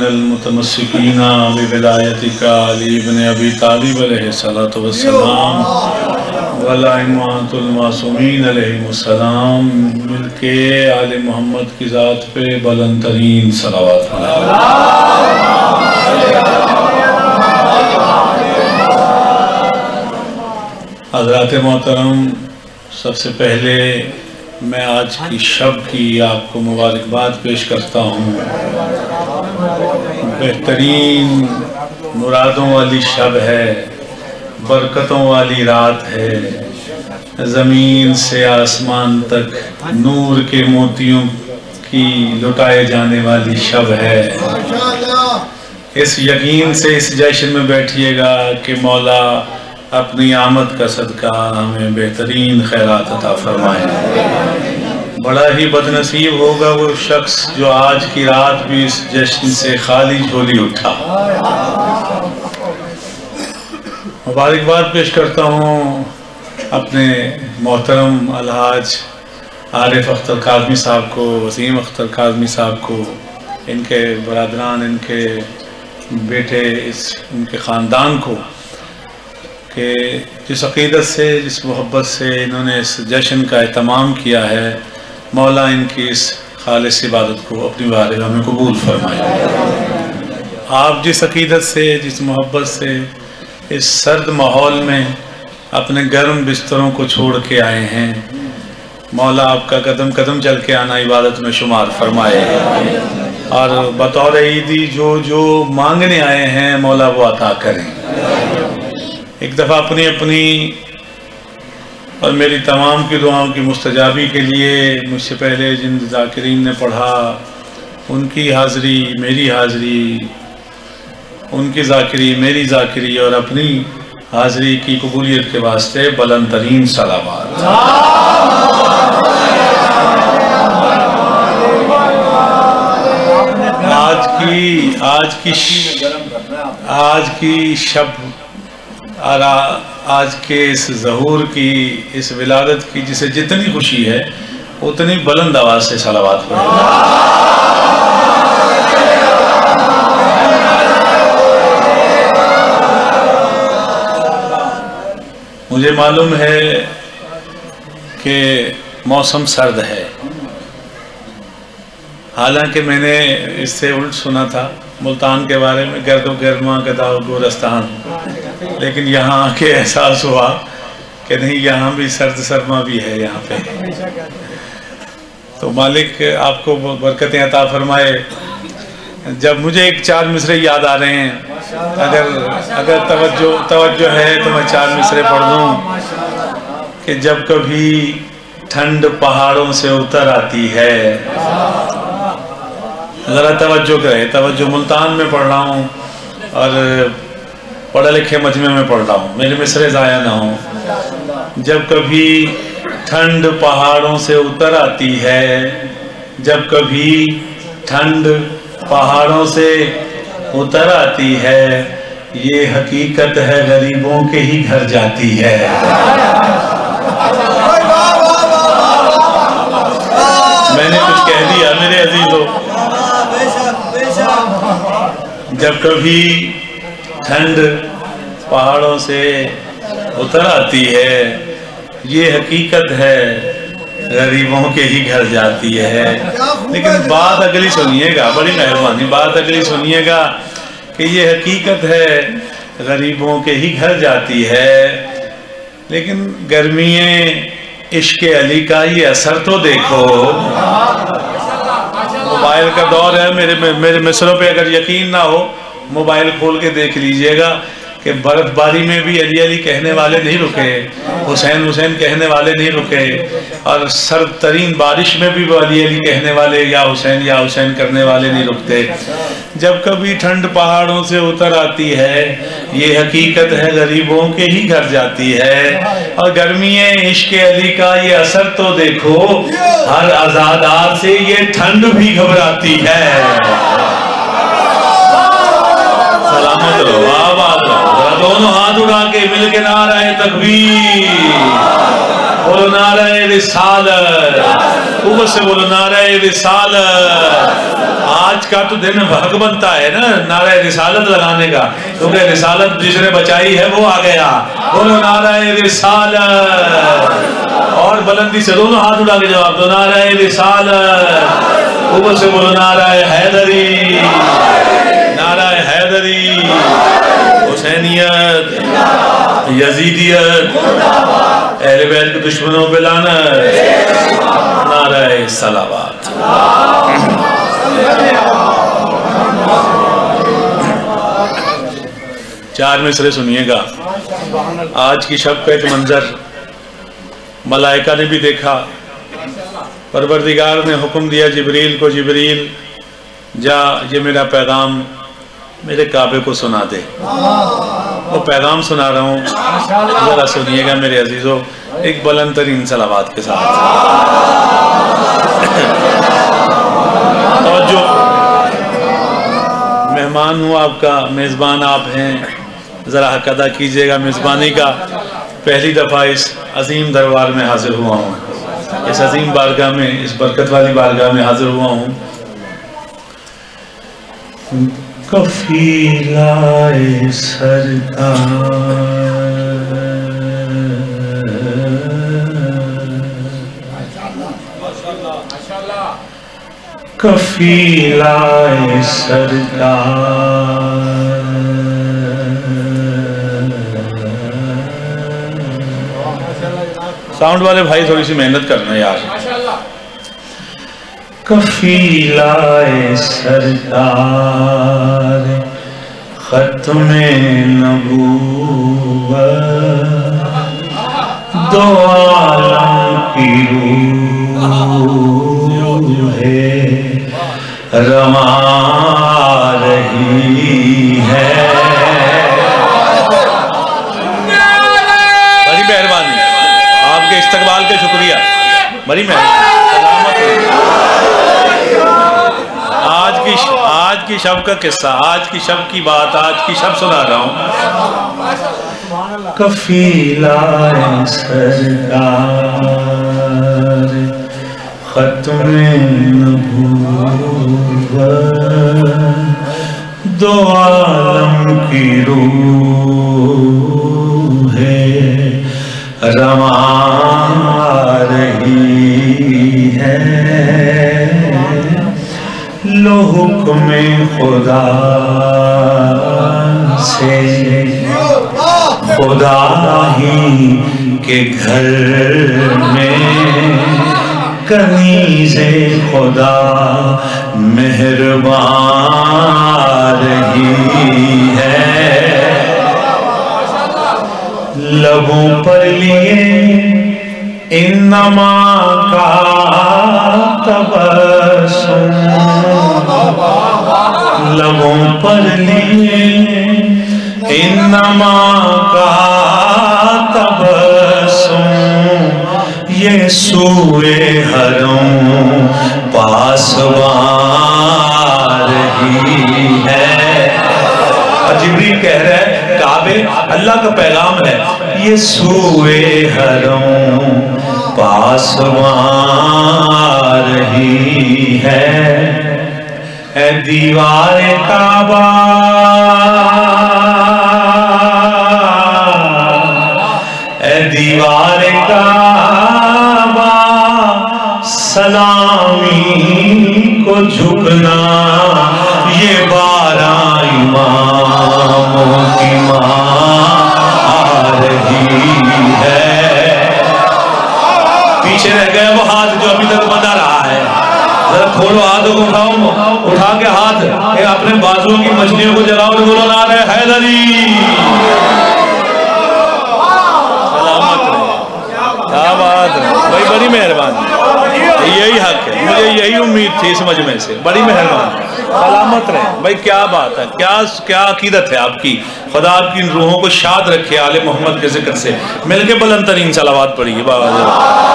मिनल बिलायतिका अली इब्न अबी तालिब अलैहिस्सलातु वस्सलाम। वलाइमातुल मासूमीन अलैहिमुस्सलाम मिलके आले मोहम्मद की ज़ात पे बुलंद तरीन सलावत हज़रत मोहतरम, सबसे पहले मैं आज की शब की आपको मुबारकबाद पेश करता हूँ। बेहतरीन मुरादों वाली शब है, बरकतों वाली रात है। ज़मीन से आसमान तक नूर के मोतियों की लुटाए जाने वाली शब है। इस यकीन से इस जश्न में बैठिएगा कि मौला अपनी आमद का सदका हमें बेहतरीन खैरात अता फरमाए। बड़ा ही बदनसीब होगा वो शख्स जो आज की रात भी इस जश्न से खाली झोली उठा। मुबारकबाद पेश करता हूँ अपने मोहतरम अलहाज आरिफ अख्तर काजमी साहब को, वसीम अख्तर काजमी साहब को, इनके बरदरान, इनके बेटे, इस इनके ख़ानदान को कि जिस अकीदत से, जिस मोहब्बत से इन्होंने इस जश्न का अहतमाम किया है मौला इनकी इस खालिश इबादत को अपनी बारगाह में कबूल फरमाए। आप जिस अकीदत से, जिस मोहब्बत से, इस सर्द माहौल में अपने गर्म बिस्तरों को छोड़ के आए हैं, मौला आपका कदम कदम चल के आना इबादत में शुमार फरमाए। और बतौर ईदी जो जो मांगने आए हैं, मौला वो अता करें। एक दफ़ा अपनी अपनी और मेरी तमाम की दुआओं की मुस्तजाबी के लिए मुझसे पहले जिन जाकिरीन ने पढ़ा, उनकी हाज़री मेरी हाज़री, उनकी जाकिरी मेरी जाकिरी और अपनी हाज़री की कबूलियत के वास्ते बुलंद तरीन सलाबाद आज की आज की आज की शब और आज के इस जहूर की, इस विलादत की जिसे जितनी खुशी है, उतनी बुलंद आवाज़ से सलावात पढ़े मुझे मालूम है कि मौसम सर्द है। हालाँकि मैंने इससे उल्ट सुना था, मुल्तान के बारे में, गर्द गर्मा गदा गोरस्तान लेकिन यहाँ आके एहसास हुआ कि नहीं, यहाँ भी सर्द सरमा भी है यहाँ पे। तो मालिक आपको बरकतें अता फरमाए। जब मुझे एक चार मिसरे याद आ रहे हैं, अगर अगर तवज्जो तवज्जो है तो मैं चार मिसरे पढ़ दूँ कि जब कभी ठंड पहाड़ों से उतर आती है। ज़रा तवज्जो करे, तवज्जो मुल्तान में पढ़ रहा हूँ और पढ़े लिखे मजमे में पढ़ रहा हूँ। मेरे मिसरे ज़ाया ना हो। जब कभी ठंड पहाड़ों से उतर आती है, जब कभी ठंड पहाड़ों से उतर आती है, ये हकीकत है गरीबों के ही घर जाती है। मैंने कुछ कह दिया मेरे अजीजों। जब कभी ठंड पहाड़ों से उतर आती है, ये हकीकत है, गरीबों के ही घर जाती है। लेकिन बात अगली सुनिएगा, बड़ी मेहरबानी, बात अगली सुनिएगा कि ये हकीकत है, गरीबों के ही घर जाती है। लेकिन गर्मियों इश्क अली का ये असर तो देखो। मोबाइल का दौर है, मेरे मेरे मिसरों पे अगर यकीन ना हो मोबाइल खोल के देख लीजिएगा कि बर्फबारी में भी अली अली कहने वाले नहीं रुके, हुसैन हुसैन कहने वाले नहीं रुके, और सर्द तरीन बारिश में भी वो अली अली कहने वाले या हुसैन या हुसैन करने वाले नहीं रुकते। जब कभी ठंड पहाड़ों से उतर आती है, ये हकीकत है गरीबों के ही घर जाती है। और गर्मी इश्क अली का ये असर तो देखो, हर आजादार से ये ठंड भी घबराती है। सलामत रहो आबाद रहो जरा दोनों हाथ उठा के मिल के नाराय तकबीर। बोलो नाराय रिसालत। ऊपर से बोलो नारा रिसाल आज का तो दिन हक बनता है ना नारा रिसालत लगाने का। क्योंकि तो रिसालत जिसने बचाई है, वो आ गया। बोलो नारा रिसाल और बुलंदी से दोनों हाथ उठा के जवाब दो नारा रिसाल ऊपर से बोलो नारा हैदरी। नारा हैदरी हुसैनियत, यजीदियत, अहले बैत के दुश्मनों पे लाना नारा सलावात। चार मिसरे सुनिएगा। आज की शब का एक मंजर। मलाइका ने भी देखा। परवरदिगार ने हुक्म दिया, जबरील को जबरील, जा, ये मेरा पैगाम। मेरे काबे को सुना दे। वो पैगाम सुना रहा हूँ। ज़रा सुनिएगा मेरे अजीज़ों एक बुलंद तरीन सलावात के साथ। और जो मेहमान हूँ आपका मेज़बान आप हैं। ज़रा हक अदा कीजिएगा मेज़बानी का। पहली दफ़ा इस अजीम दरबार में हाजिर हुआ हूँ। इस अजीम बारगाह में इस बरकत वाली बारगाह में हाजिर हुआ हूँ। कफीलाए सरकार कफीलाए सरकार साउंड वाले भाई थोड़ी सी मेहनत करना यार। कफीलाए सरकार खत्म नबूव दो आलम की रूह है, रमा रही है। बड़ी मेहरबानी, आपके इस्तकबाल के शुक्रिया। बड़ी मेहरबानी। की आज की शब का किस्सा, आज की शब की बात, आज की शब सुना रहा हूँ। कफीला दो आलम की रूह है। रमा रही है। लो हुक्म खुदा से। खुदा ही के घर में कनीजे खुदा, मेहरबान रही है। लबों पर लिए इन नमा का तबसुम लबों पर लिए इन नमा का तबसुम ये सूए हरों पासवान रही है जिबरी कह रहा है, काबे, अल्लाह का पैगाम है, ये सूए हरों पासवान रही है। दीवार काबा। दीवार काबा। सलामी को झुकना। ये बारह इमामों की माँ आ रही है। पीछे रह गया वो हाथ जो अभी तक बंधा रहा है। जरा खोलो हाथ को, उठाओ, उठा के हाथ। अपने बाजुओं की मछलियों को जलाओ बोलो ना रहे। हैदरी क्या बात है। भाई, बड़ी मेहरबानी। यही हक है। मुझे यही उम्मीद थी इस मजमे से। बड़ी मेहरबानी। सलामत रहे। भाई, क्या बात है। क्या क्या अकीदत है आपकी? खुदा आपकी रूहों को शाद रखे आले मोहम्मद के ज़िक्र से। मिलके बुलंद तरीन सलावात पढ़िए। बाबा।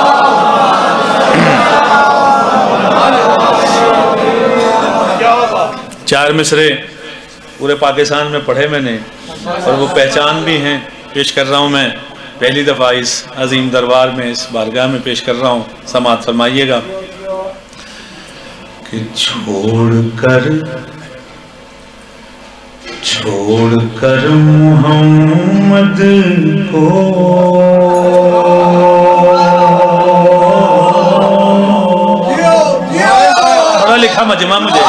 चार मिसरे पूरे पाकिस्तान में पढ़े मैंने और वो पहचान भी हैं, पेश कर रहा हूँ मैं। पहली दफ़ा इस अजीम दरबार में, इस बारगाह में पेश कर रहा हूँ। समात फरमाइएगा। कि छोड़कर छोड़कर मोहम्मद को मजमा मुझे।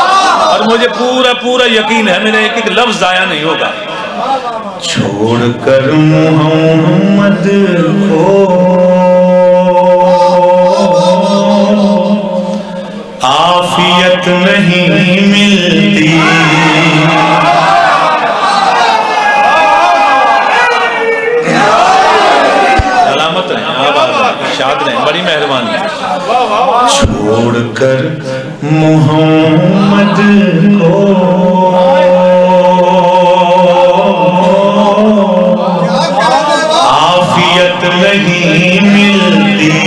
और मुझे पूरा पूरा यकीन है मेरा एक एक लफ्ज आया नहीं होगा। छोड़कर मोहम्मद को। आफियत नहीं मिलती। सलामत रहें आबाद शाद रहें बड़ी मेहरबानी। छोड़कर मोहम्मद को। आफियत नहीं मिलती।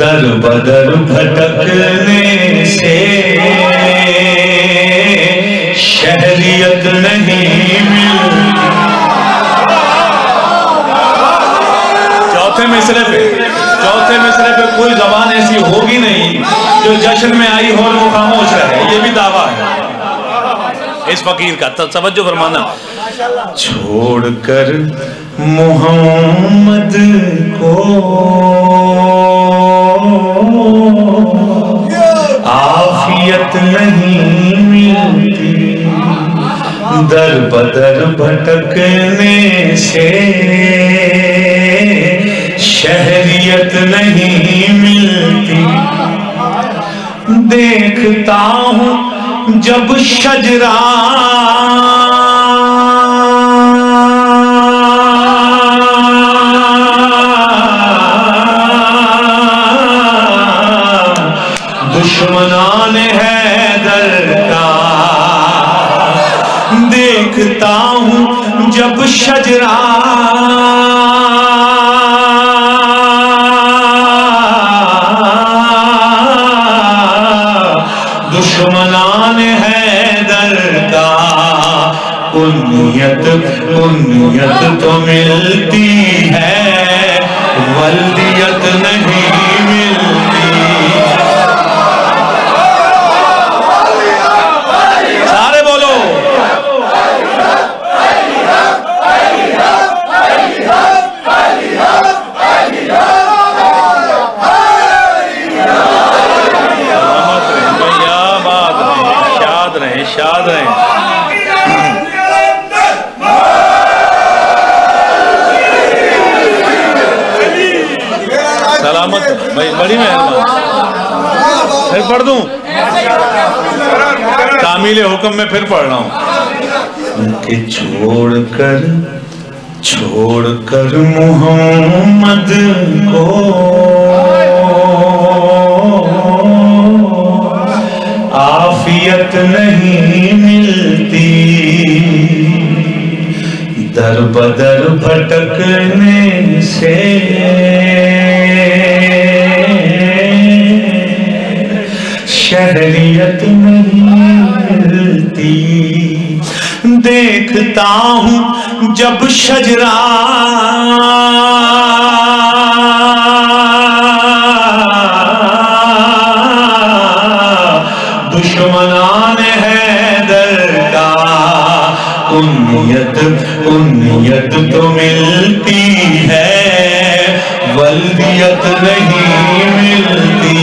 दर बदर भटकने से शहरियत नहीं मिसरे पे, चौथे मिसरे पे कोई जबान ऐसी होगी नहीं जो जश्न में आई हो और वो खामोश रहे। ये भी दावा है। इस फकीर का तवज्जो फरमाना। छोड़कर मोहम्मद को आफियत नहीं मिलती। दर बदर भटकने से शहरियत नहीं मिलती। देखता हूँ जब शजरा दुश्मनान है दर का देखता हूँ जब शजरा दुश्मनान है दर का पुण्यत उन्नियत तो मिलती है। वल्दियत हुक्म में फिर पढ़ रहा हूँ। कि छोड़ कर मोहम्मद को। आफियत नहीं मिलती। दर बदर भटकने से। शहरियत मिलती देखता हूँ जब शजरा। दुश्मनान है दर का उन्नियत उन्नियत तो मिलती है, वल्दियत नहीं मिलती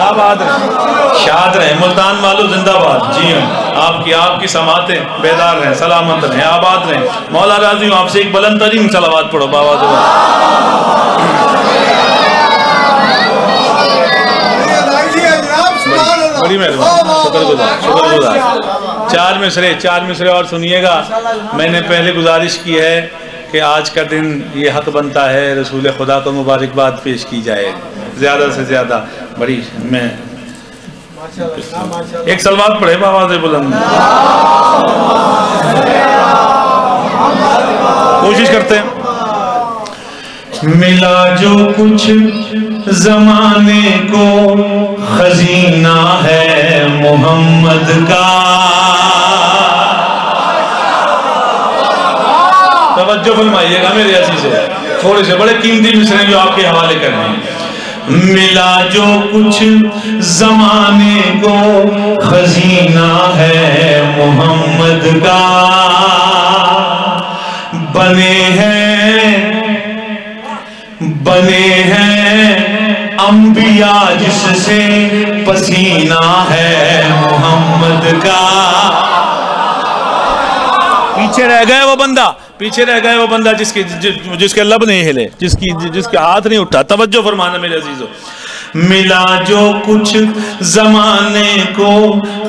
आबाद शाद रहे, मुल्तान वालो जिंदाबाद। जी हाँ आपकी आपकी समातें बेदार रहें, सलामत रहें, आबाद रहें। मौला राज़ी हूँ, आपसे एक बुलंद तरीन सलावात पढ़ो, बाबा बड़ी शुक्रगुजार। चार मिसरे चार मिसरे और सुनिएगा। मैंने पहले गुजारिश की है कि आज का दिन ये हक बनता है, रसूल खुदा को मुबारकबाद पेश की जाए, ज़्यादा से ज़्यादा। बड़ी, मैं एक सलवात पढ़े बाबा से बुलंद। कोशिश करते हैं। मिला जो कुछ जमाने को खजीना है मोहम्मद का। तवज्जो फरमाइएगा मेरे ऐसी से। थोड़े से बड़े कीमती मिसरे जो आपके हवाले करने हैं। मिला जो कुछ जमाने को खजीना है मोहम्मद का। बने हैं बने हैं अंबिया जिससे पसीना है मोहम्मद का। पीछे रह गए वो बंदा। पीछे रह गए वो बंदा जिसकी जि, जिसके लब नहीं हिले जिसकी जि, जिसके हाथ नहीं उठा। तवज्जो फरमाना मेरे अजीजों। मिला जो कुछ जमाने को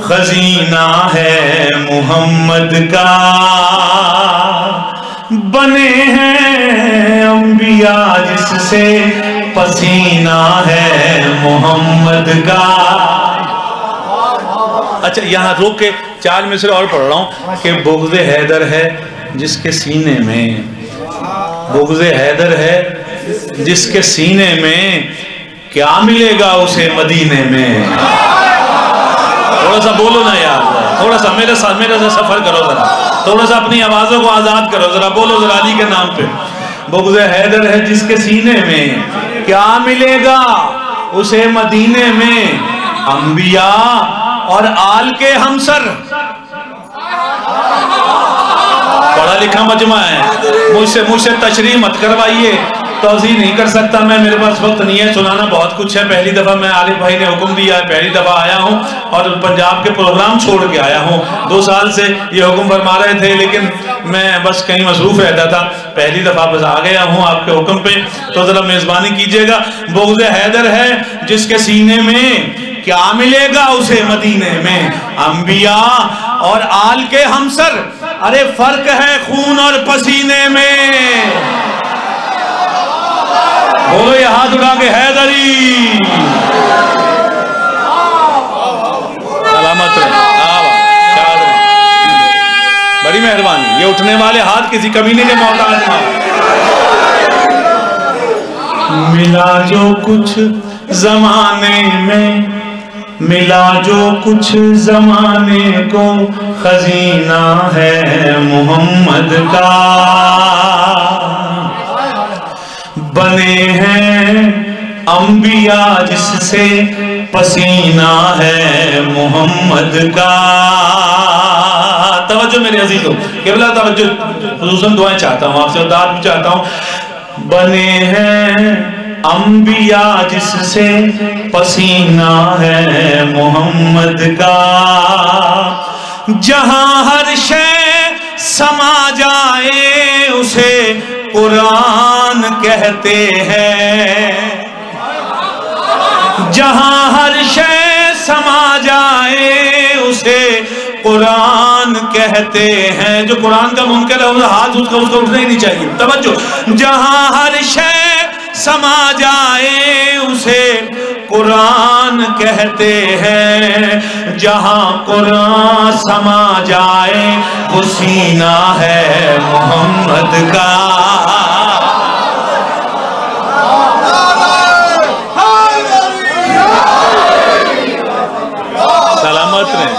खजीना है मोहम्मद का। बने हैं अंबिया जिससे पसीना है मोहम्मद का। अच्छा यहाँ रोक के चार मिसरे और पढ़ रहा हूँ कि बुगज हैदर है जिसके सीने में बुगज हैदर है, जिसके सीने में क्या मिलेगा उसे मदीने में? थोड़ा सा बोलो ना यार, थोड़ा सा मेरे साथ, मेरे से सफ़र करो जरा। थोड़ा सा अपनी आवाजों को आज़ाद करो जरा, बोलो जरा अली के नाम पे। बुगज हैदर है, जिसके सीने में क्या मिलेगा उसे मदीने में? अंबिया और आल के हमसर। पढ़ा लिखा मजमा है। मुझसे मुझसे तशरी मत करवाइए। तोजी नहीं कर सकता मैं। मेरे पास वक्त नहीं है। सुनाना बहुत कुछ है। पहली दफ़ा मैं आरिफ भाई ने हुक्म दिया है। पहली दफ़ा आया हूँ और पंजाब के प्रोग्राम छोड़ के आया हूँ। दो साल से ये हुक्म फरमा रहे थे, लेकिन मैं बस कहीं मसरूफ रहता था। पहली दफ़ा बस आ गया हूँ आपके हुक्म पे। तो ज़रा मेज़बानी कीजिएगा। बोगज हैदर है, जिसके सीने में क्या मिलेगा उसे मदीने में? अंबिया और आल के हमसर। अरे फ़र्क है खून और पसीने में। बोलो ये हाथ उठा के, हैदरी। सलामत बड़ी मेहरबानी। ये उठने वाले हाथ किसी कमीने के मोहताज ना मिला जो कुछ जमाने में मिला जो कुछ जमाने को खजीना है मोहम्मद का। बने हैं अंबिया जिससे पसीना है मोहम्मद का। तवज्जो मेरे अजीजों, केवल तवज्जो खसूसन दुआएँ चाहता हूँ, आपसे उदार भी चाहता हूँ। बने हैं अंबिया जिससे पसीना है मोहम्मद का। जहाँ हर शय समा जाए, उसे कुरान कहते हैं। जहाँ हर शय समा जाए, उसे कुरान कहते हैं। जो कुरान का मुनकर है हाथ उसका उसका उठना ही नहीं चाहिए। तवज्जो। जहाँ हर शय समा जाए उसे कुरान कहते हैं। जहाँ कुरान समा जाए, वो सीना है मोहम्मद का। सलामत रहे।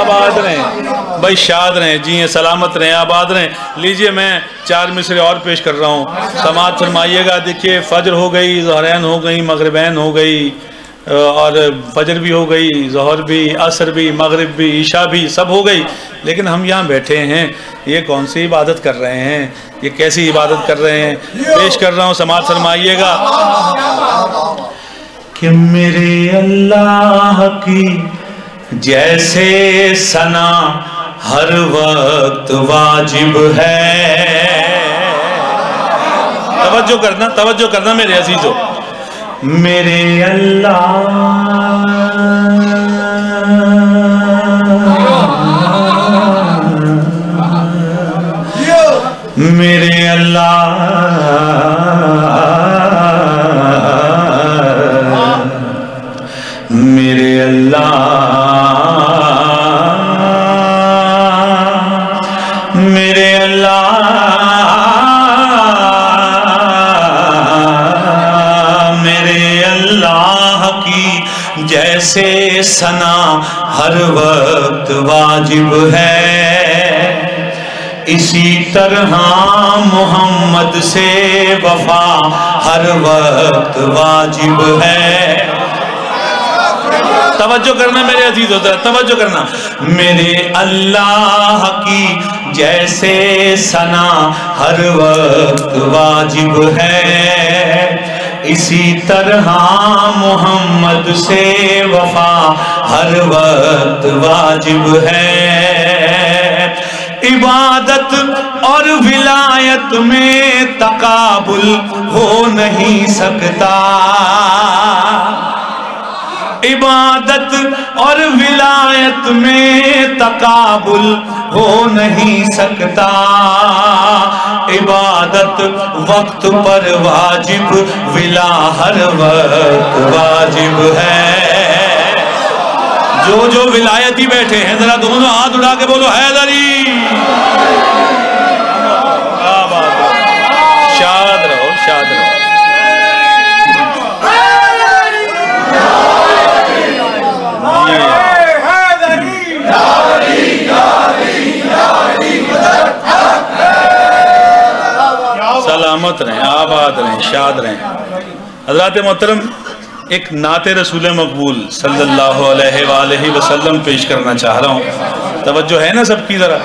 आबाद रहे। भाई शाद रहे, जी सलामत रहे, आबाद रहे। लीजिए, मैं चार मिसरे और पेश कर रहा हूँ। समाज फरमाइएगा, देखिए, फजर हो गई, जहरैन हो गई, मगरबैन हो गई और फजर भी हो गई, जहर भी, असर भी, मगरब भी, ईशा भी, सब हो गई। लेकिन हम यहाँ बैठे हैं, ये कौन सी इबादत कर रहे हैं? ये कैसी इबादत कर रहे हैं? पेश कर रहा हूँ, समाज फरमाइएगा। कि मेरे अल्लाह की जैसे सना हर वक्त वाजिब है। तवज्जो करना तवज्जो करना मेरे अजीजों। मेरे अल्लाह। मेरे अल्लाह। जैसे सना हर वक्त वाजिब है। इसी तरह मोहम्मद से वफा हर वक्त वाजिब है। तवज्जो करना मेरे अज़ीज़ होता है, तवज्जो करना। मेरे अल्लाह की जैसे सना हर वक्त वाजिब है। इसी तरह मोहम्मद से वफा हर वक्त वाजिब है। इबादत और विलायत में तकाबुल हो नहीं सकता। इबादत और विलायत में तकाबुल हो नहीं सकता। इबादत वक्त पर वाजिब विला हर वक्त वाजिब है। जो जो विलायती बैठे हैं, जरा दोनों हाथ उठा के बोलो, हैदरी। हज़रत मोहतरम, एक नात रसूल मकबूल वसल्लम पेश करना चाह रहा हूँ। तवज्जो है ना सबकी ज़रा?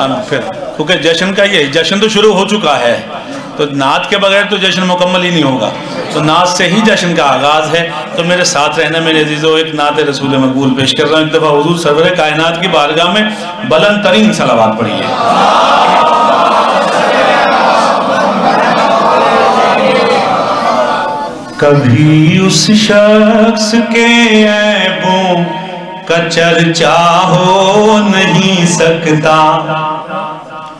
हम फिर। क्योंकि जश्न का ये, जश्न तो शुरू हो चुका है। तो नात के बगैर तो जश्न मुकम्मल ही नहीं होगा। तो नात से ही जश्न का आगाज़ है। तो मेरे साथ रहना मेरे अजीज़ों, एक नात रसूल मकबूल पेश कर रहा हूँ। एक दफ़ा हजूर सरवर कायनात की बारगाह में बुलंद तरीन सलावात पड़ी है कभी उस शख्स के ऐबों का चर्चा हो नहीं सकता।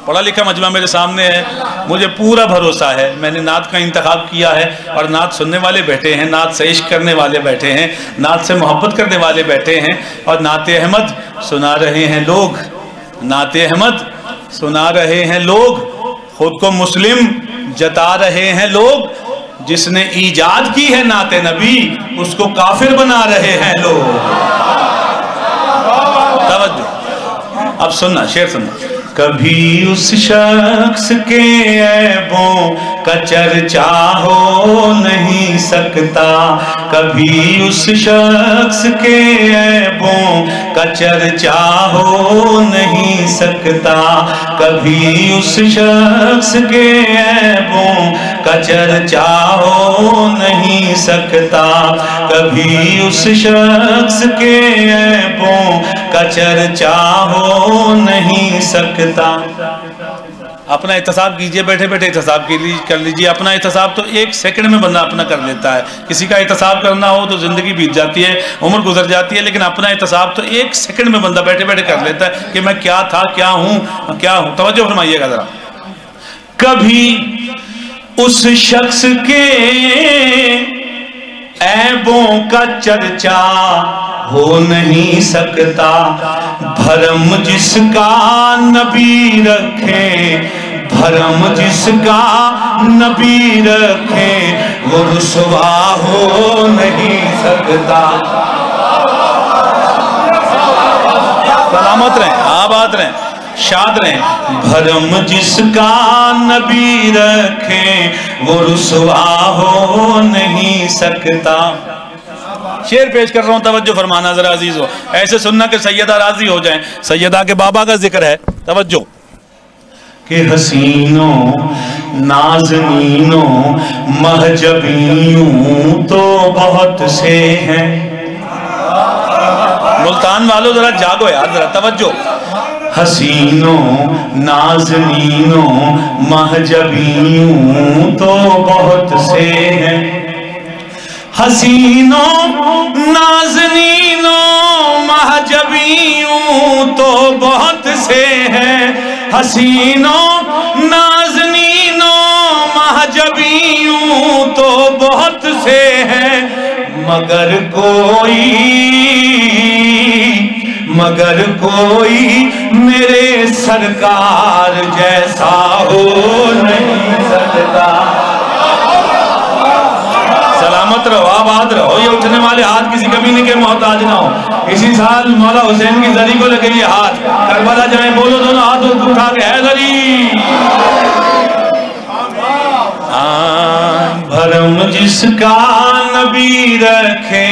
पढ़ा लिखा मजमा मेरे सामने है। मुझे पूरा भरोसा है। मैंने नात का इंतखब किया है और नात सुनने वाले बैठे हैं, नात से इश्क करने वाले बैठे हैं, नात से मोहब्बत करने वाले बैठे हैं और नात अहमद सुना रहे हैं लोग। नात अहमद सुना रहे हैं लोग। खुद को मुस्लिम जता रहे हैं लोग। जिसने ईजाद की है नाते नबी, उसको काफिर बना रहे हैं लोग। अब सुनना, शेर सुनना। कभी उस शख्स के ऐबों का चर्चा हो नहीं सकता। कभी उस शख्स के ऐबों का चर्चा हो नहीं सकता। कभी उस शख्स के ऐबों का चर्चा हो नहीं सकता। कभी उस शख्स के ऐबों का चर्चा हो नहीं सकता। अपना एहतसाब कीजिए, बैठे बैठे एहतसाब के लिए कर लीजिए। अपना एहतसाब तो एक सेकंड में बंदा अपना कर लेता है। किसी का एहतसाब करना हो तो ज़िंदगी बीत जाती है, उम्र गुजर जाती है, लेकिन अपना एहतसाब तो एक सेकंड में बंदा बैठे बैठे कर लेता है कि मैं क्या था, क्या हूँ क्या हूँ। तवज्जो फरमाइएगा ज़रा। कभी उस शख्स के ऐबों का चर्चा हो नहीं सकता। भरम जिसका नबी रखे, भरम जिसका नबी रखे, वो रुसवा हो नहीं सकता। सलामत रहे, आबाद रहें, शाद रहे। भरम जिसका नबी रखे, वो रुसवा हो नहीं सकता। शेर पेश कर रहा हूँ तवज्जो फरमाना जरा अज़ीज़ हो। ऐसे सुनना कि सैयदा राज़ी हो जाए। सैयदा के बाबा का ज़िक्र है। तवज्जो। के हसीनों नाजनीनों महजबीयों तो बहुत से हैं। मुल्तान वालों जरा जागो यार जरा तवज्जो। हसीनों नाजनीनों महजबीयों तो बहुत से हैं। हसीनों, नाजनीनों, महजबीयों तो बहुत से हैं। हसीनों, नाजनीनों, महजबीयों तो बहुत से हैं। मगर कोई मगर कोई मेरे सरकार जैसा हो नहीं सकता। सलामत रहो, आबाद रहो। ये उठने वाले हाथ किसी कमीने के मोहताज ना हो। इसी साल मौला हुसैन की जरी को लगे ये हाथ। करबला जाए बोलो दोनों हाथ उठा के, है जरी। भरम जिसका नबी रखे,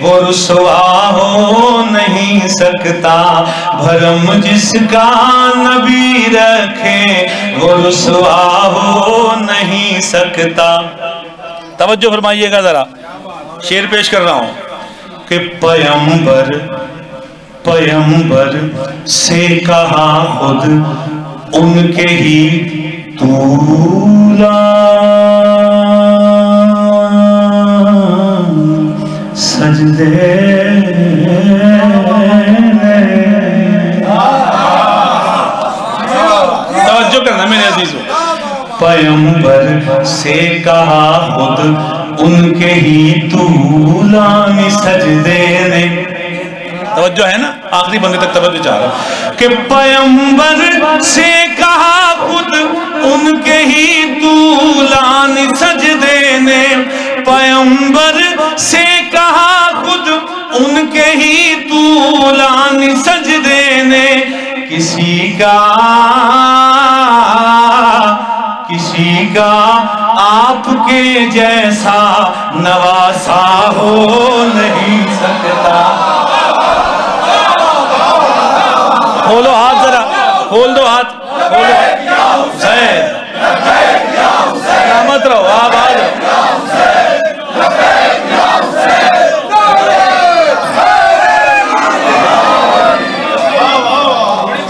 वो रुसवा हो नहीं सकता। भरम जिसका नबी रखे, वो रुसवा हो नहीं सकता। तवज्जो फरमाइएगा जरा। शेर पेश कर रहा हूँ। कि पयंबर पयंबर से कहा खुद, उनके ही तूला सजदे। तवज्जो करना मेरे अजीजों पयंबर से कहा खुद उनके ही तूलानी सजदे ने। तवज्जो है ना? आखिरी बंदे तक तवज्जो चाह रहा कि पयंबर से कहा खुद उनके ही तूलान सजदे ने। पयंबर से कहा खुद उनके ही तूलान सजदे ने। किसी का का आपके जैसा नवासा हो नहीं सकता। खोलो हाथ जरा, खोल दो हाथ। खोलो सलामत रहो आबाद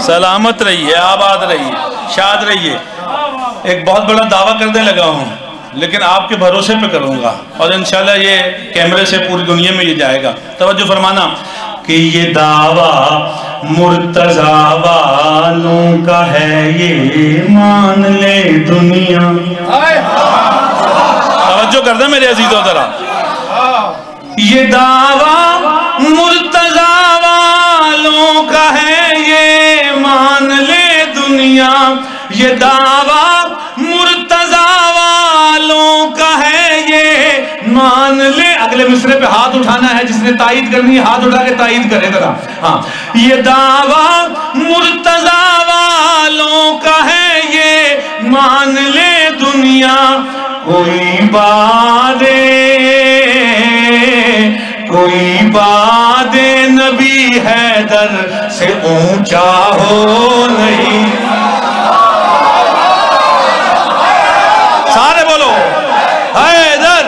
सलामत रहिए आबाद रहिए, शाद रहिए। एक बहुत बड़ा दावा करने लगा हूँ, लेकिन आपके भरोसे पे करूँगा। और इंशाल्लाह ये कैमरे से पूरी दुनिया में ये जाएगा। तवज्जो फरमाना कि ये दावा मुर्तजा वालों का है, ये मान ले दुनिया। तवज्जो कर दे मेरे अजीजों, जरा। ये दावा मुर्तजा वालों का है, ये मान ले दुनिया। ये दावा मान ले, अगले मिसरे पे हाथ उठाना है, जिसने तायद करनी है, हाथ उठा के तायद करे जरा। हाँ। ये दावा मुर्तजा वालों का है, ये मान ले दुनिया, कोई बादे कोई बादे नबी हैदर से ऊँचा हो नहीं सारे बोलो हैदर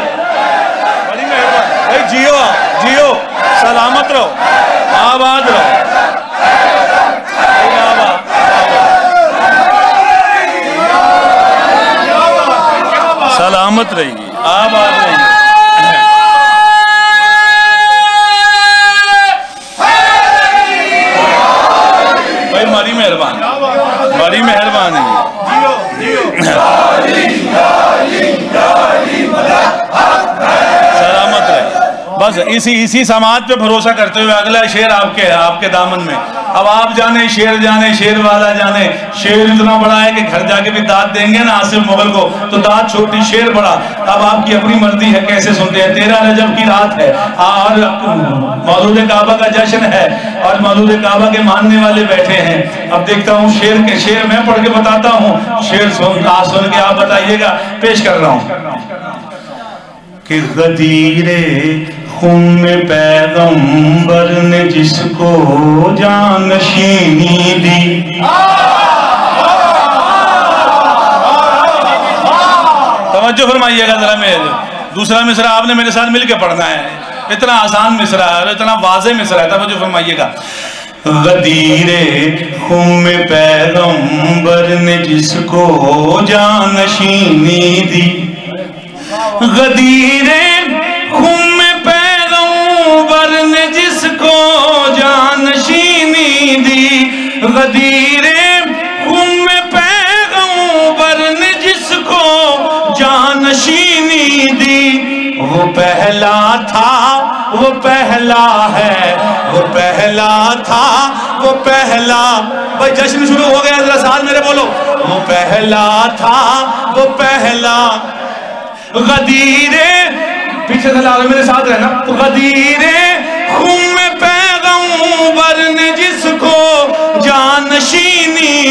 बड़ी मेहरबानी भाई जियो जियो सलामत रहो आबाद रहो आबाद, सलामत रहिए आबाद रहिए भाई बड़ी मेहरबानी। बड़ी मेहरबानी सलामत रहे। बस इसी इसी समाज पे भरोसा करते हुए अगला शेर आपके है आपके दामन में। अब आप जाने, शेर जाने शेर वाला जाने। शेर इतना बड़ा है कि घर जाके भी दांत देंगे ना आसिफ मुगल को तो दांत छोटी, शेर बड़ा। अब आपकी अपनी मर्ज़ी है कैसे सुनते हैं। तेरह रजब की रात है। और मौलूद काबा का जश्न है। और मौजूद काबा के मानने वाले बैठे हैं। अब देखता हूँ शेर के, शेर मैं पढ़ के बताता हूँ। शेर सुन सुन के आप बताइएगा। पेश कर रहा हूँ। खून में पैगंबर ने जिसको जानशीनी दी। तवज्जो फरमाइएगा जरा मेरे दूसरा मिसरा आपने मेरे साथ मिलके पढ़ना है। इतना आसान मिसरा है इतना वाजे मिसरा है। तवज्जो फरमाइएगा। गदीरे खून में पैगंबर ने जिसको जानशीनी दी। गदीरे खून गदीरे खून में पैगंबर ने जिसको जानशीनी दी। वो पहला था, वो पहला है, वो पहला था, वो पहला। भाई, जश्न शुरू हो गया, जरा साथ मेरे बोलो। वो पहला था, वो पहला। गदीरे, पीछे से ला मेरे साथ रहना। गदीरे, खून में पैगंबर ने जिसको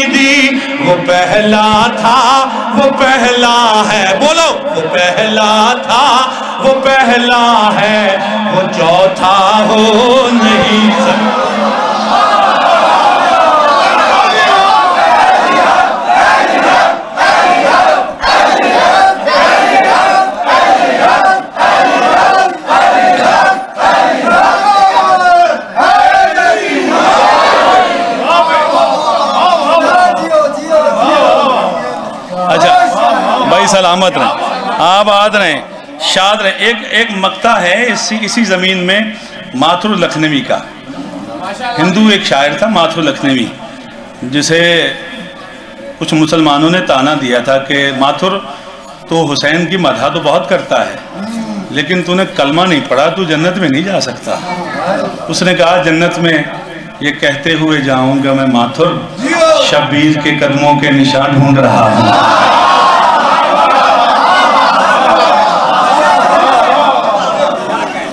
दी। वो पहला था, वो पहला है। बोलो, वो पहला था, वो पहला है। वो चौथा हो नहीं सकता अच्छा भाई सलामत रहें। आबाद रहें, शाद रहें। एक एक मक्ता है इसी इसी ज़मीन में माथुर लखनवी का। हिंदू एक शायर था, माथुर लखनवी, जिसे कुछ मुसलमानों ने ताना दिया था कि माथुर तो हुसैन की मदहा तो बहुत करता है, लेकिन तूने कलमा नहीं पढ़ा, तू जन्नत में नहीं जा सकता। उसने कहा, जन्नत में ये कहते हुए जाऊँगा मैं माथुर, शब्बीर के कदमों के निशान ढूंढ रहा हूँ।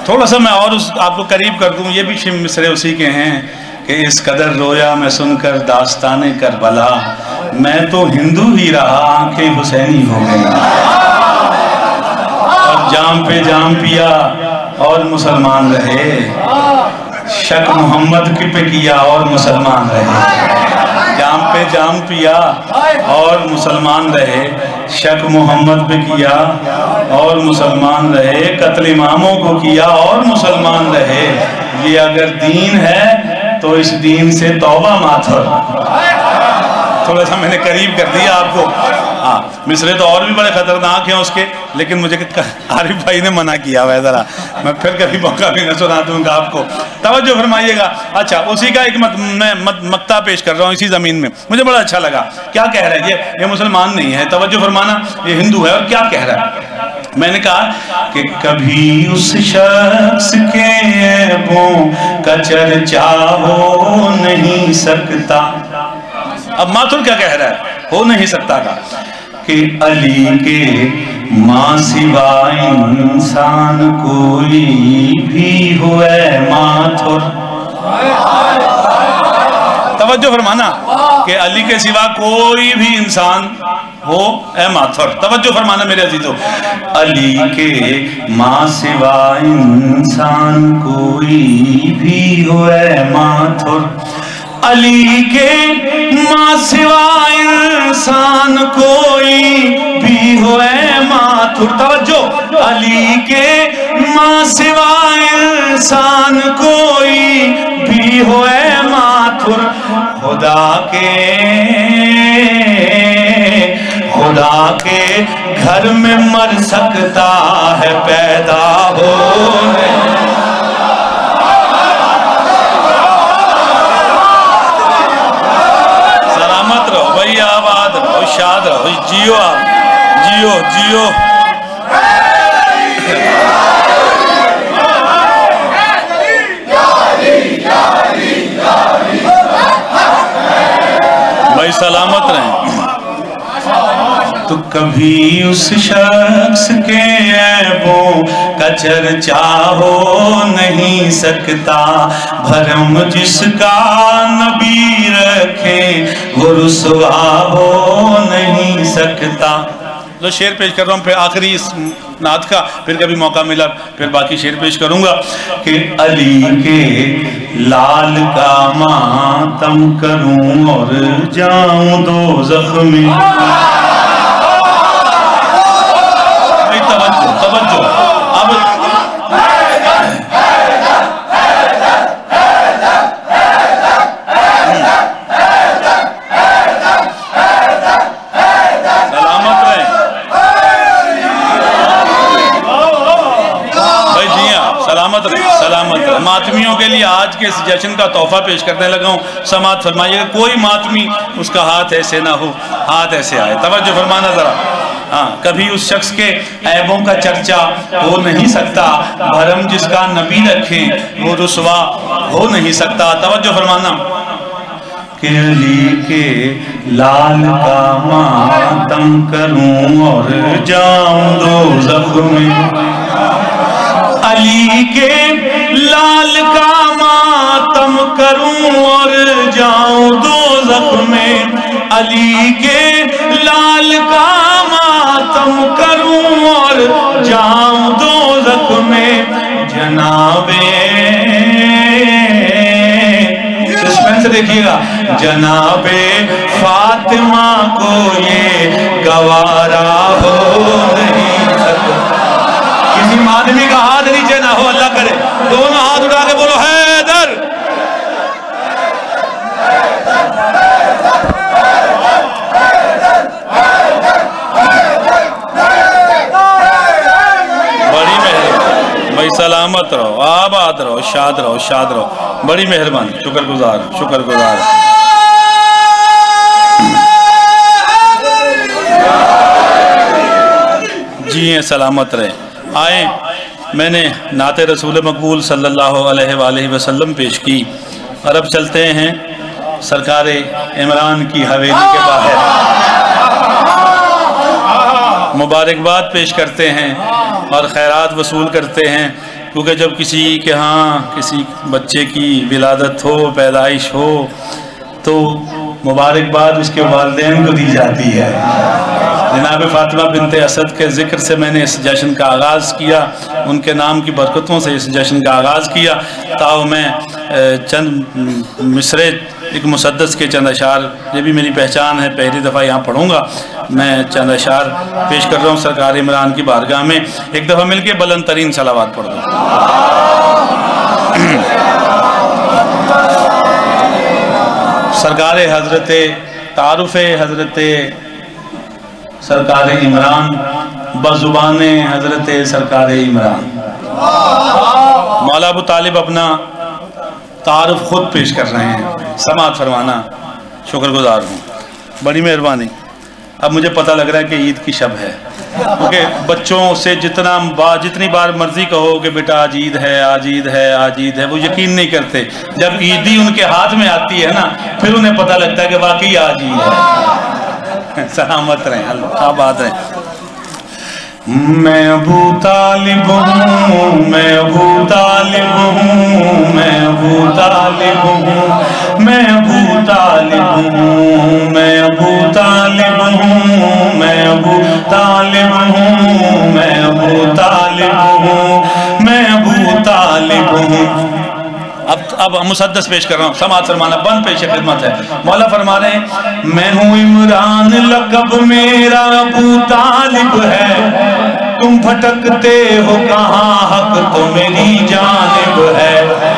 थोड़ा सा मैं और उस, आपको करीब कर दूँ, ये भी मिसरे उसी के हैं कि इस कदर रोया मैं सुनकर दास्तान करबला। मैं तो हिंदू ही रहा, आँखें हुसैनी हो गई। और जाम पे जाम पिया और मुसलमान रहे। शक मोहम्मद पे किया और मुसलमान रहे। पे जाम पिया और मुसलमान रहे शक मोहम्मद पे किया और मुसलमान रहे, कत्ल इमामों को किया और मुसलमान रहे। ये अगर दीन है तो इस दीन से तौबा माथर थोड़ा सा मैंने करीब कर दिया आपको। हाँ मिसरे तो और भी बड़े खतरनाक हैं उसके लेकिन मुझे आरिफ भाई ने मना किया हुआ है ज़रा। मैं फिर कभी मौका भी न सुना दूँगा आपको। तवज्जो फरमाइएगा। अच्छा उसी का एक मत, मैं मत, मक्ता पेश कर रहा हूँ इसी ज़मीन में। मुझे बड़ा अच्छा लगा। क्या कह रहा है? ये ये मुसलमान नहीं है। तवज्जो फरमाना ये हिंदू है और क्या कह रहा है? मैंने कहा कि कभी उस शख्स के ऐबों का चर्चा हो नहीं सकता। अब माथुर क्या कह रहा है? हो नहीं सकता का। कि अली के माँ सिवा इंसान कोई भी हुए माथुर। तवज्जो फरमाना कि अली के सिवा कोई भी इंसान हो, ए माथुर। तवज्जो फरमाना मेरे अजीजों। अली के माँ सिवा इंसान कोई भी हो माथुर। अली के माँ सिवा इंसान कोई भी हो माथुर। तवज्जो। अली के माँ सिवा इंसान कोई भी हो माथुर। खुदा के खुदा के घर में मर सकता है, पैदा हो सलामत रहो भैया आबाद रहो शाद रहो जियो आप। जियो जियो। भाई, सलामत रहें। तो कभी उस शख्स के ऐबों का चर्चा हो नहीं। सकता? भरम जिसका नबी रखे वो रुसवा हो नहीं सकता। लो, शेर पेश कर रहा हूँ, फिर आखिरी इस नात का, फिर कभी मौका मिला, फिर बाकी शेर पेश करूँगा। कि अली के लाल का मातम करूँ और जाऊँ दो जख्मी भाई तवज्जो तवज्जो अब सलामत रहे भाई जी हाँ सलामत रहे सलामत। रहे मातमियों के लिए आज के इस जश्न का तोहफा पेश करने लगा हूँ। समात फरमाइएगा कोई मातमी उसका हाथ ऐसे ना हो हाथ ऐसे आए। तवज्जो फरमाना जरा। हाँ कभी उस शख्स के ऐबों का चर्चा हो नहीं सकता भरम जिसका नबी रखे वो रुसवा हो नहीं सकता। तवज्जो फरमाना। के अली के लाल का मातम करूँ और जाऊँ दो में। अली के लाल का मातम करूँ और जाऊँ दो में। जनाबे देखिएगा। जनाबे फातिमा को ये गवारा हो नहीं मानवी का हाथ नीचे ना हो, अल्लाह करे। दोनों हाथ उठा के बोलो, हैदर। बड़ी मेहरबानी भाई सलामत रहो, आबाद रहो, शाद रहो शाद रहो। बड़ी मेहरबानी, शुक्रगुजार शुक्रगुजार। जी हैं सलामत रहे। आए। मैंने नात रसूल मकबूल सल्लल्लाहु अलैहि वसल्लम पेश की। और अब चलते हैं सरकार इमरान की हवेली के बाहर। मुबारकबाद पेश करते हैं और खैरात वसूल करते हैं, क्योंकि जब किसी के यहाँ किसी बच्चे की विलादत हो, पैदाइश हो तो मुबारकबाद उसके वालदेन को दी जाती है। जनाब फ़ातिमा बिनत असद के ज़िक्र से मैंने इस जश्न का आगाज़ किया, उनके नाम की बरकतों से इस जश्न का आगाज़ किया। ताओ मैं चंद मिसरे, एक मुसदस के चंद अशार, ये भी मेरी पहचान है, पहली दफ़ा यहाँ पढ़ूँगा। मैं चंद अशार पेश कर रहा हूँ सरकार इमरान की बारगाह में। एक दफ़ा मिल के बुलंद तरीन सलावाद पढ़ दूँ। सरकार हज़रत तारुफ हज़रत सरकार इमरान, बजुबान हज़रत सरकार इमरान। मौला अबू तालिब अपना तारफ खुद पेश कर रहे हैं। समात फरमाना, शुक्रगुजार हूँ। बड़ी मेहरबानी। अब मुझे पता लग रहा है कि ईद की शब है। क्योंकि बच्चों से जितना बार जितनी बार मर्ज़ी कहो कि बेटा आज ईद है, आज ईद है, आज ईद है, वो यकीन नहीं करते। जब ईदी उनके हाथ में आती है ना, फिर उन्हें पता लगता है कि वाकई आज ईद है। सलामत रहे, अल्लाह बात रहे मैं अबू तालिब हूँ, मैं अबू तालिब हूँ, मैं अबू तालिब हूँ, मैं अबू तालिब हूँ, मैं अबू तालिब हूँ, मैं अबू तालिब हूँ, मैं अबू तालिब हूँ, मैं अबू तालिब हूँ। अब अब मुसदस पेश कर रहा हूँ। समाज फरमाना बंद पेश खिदमत है। मौला फरमा रहे मैं हूँ इमरान, लकब मेरा अबू तालिब है। तुम भटकते हो, कहाँ हक तो मेरी जानब है?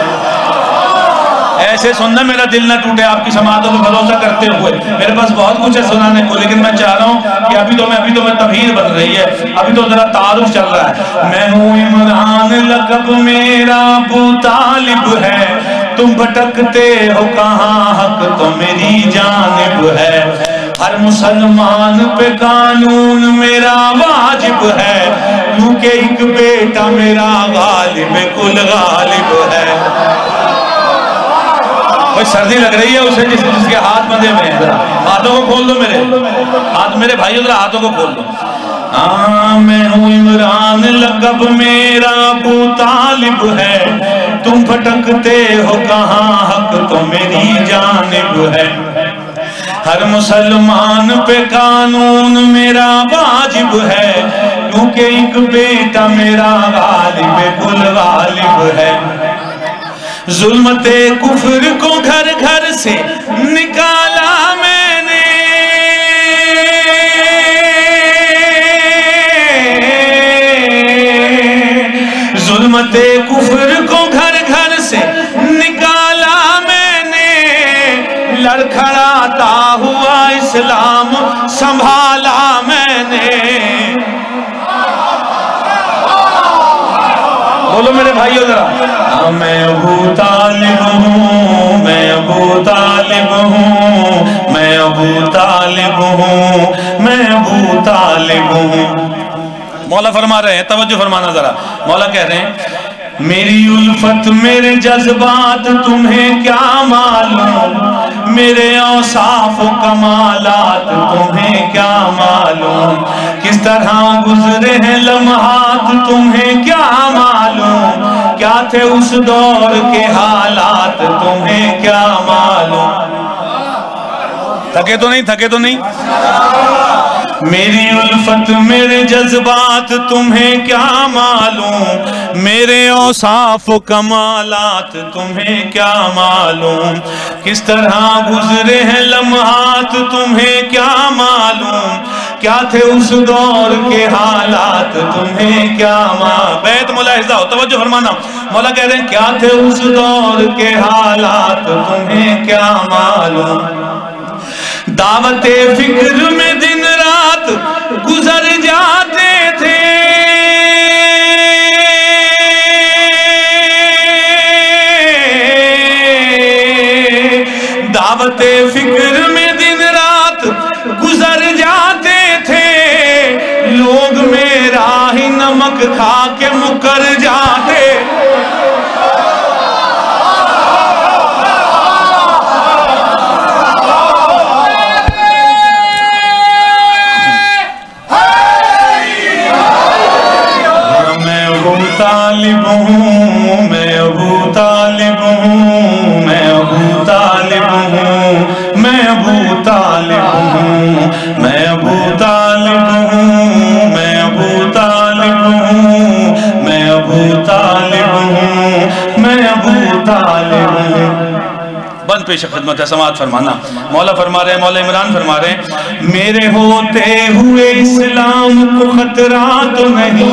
ऐसे सुनना मेरा दिल ना टूटे, आपकी समातों पर भरोसा करते हुए। मेरे पास बहुत कुछ है सुनाने को, लेकिन मैं चाह रहा हूँ कि अभी तो मैं, अभी तो मैं तबहीर बन रही है। अभी तो जरा तारुफ चल रहा है। मैं हूँ इमरान, लकब मेरा अबू तालिब है। तुम भटकते हो कहाँ, हक तो मेरी जानब है। हर मुसलमान पे कानून मेरा वाजिब है। क्योंकि एक बेटा मेरा गालिब कुल गालिब है। कोई सर्दी लग रही है उसे जिस जिसके हाथ बंधे हुए हैं। हाथों को खोल दो मेरे। हाथ मेरे भाइयों, जरा हाथों को खोल दो। मैं हूँ इमरान, लकब मेरा अबू तालिब है। तुम भटकते हो कहाँ, हक तो मेरी जानब है। हर मुसलमान पे कानून मेरा वाजिब है। क्योंकि एक बेटा मेरा गालिब कुल गालिब है। जुल्मते कुफर को घर घर से निकाला मैंने। जुल्मते कुफर को घर घर से निकाला मैंने। लड़खड़ाता हुआ इस्लाम संभाला मैंने। बोलो मेरे भाइयों जरा। मैं अबू तालिब हूँ, मैं अबू तालिब हूँ, मैं अबू तालिब हूँ, मैं अबू तालिब हूँ। मौला फरमा रहे हैं, तवज्जो फरमाना जरा। मौला कह रहे हैं, मेरी उल्फत, मेरे जज्बात, तुम्हें क्या मालूम? मेरे औसाफ कमालात, तुम्हें क्या मालूम? किस तरह गुजरे हैं लम्हात, तुम्हें क्या मालूम? क्या थे उस दौर के हालात? तुम्हें क्या मालूम? थके तो नहीं, थके तो नहीं। मेरी उल्फत, मेरे जज्बात, तुम्हें क्या मालूम? मेरे औसाफ कमालात, तुम्हें क्या मालूम? किस तरह गुजरे हैं लम्हात, तुम्हें क्या मालूम? क्या थे उस दौर के हालात? तुम्हें क्या मा बैत मुलाहिजा हो, तवज्जो फरमाना। मौला कह रहे हैं, क्या थे उस दौर के हालात? तुम्हें क्या मालूम? दावत फ़िक्र में दिन रात गुजर जाते थे। नमक खा के मुकर जाते। मैं तालिब हूँ पेश खदमत है, समाज फरमाना। मौला फरमा रहे हैं, मौला इमरान फरमा रहे हैं, मेरे होते हुए इस्लाम को खतरा तो नहीं।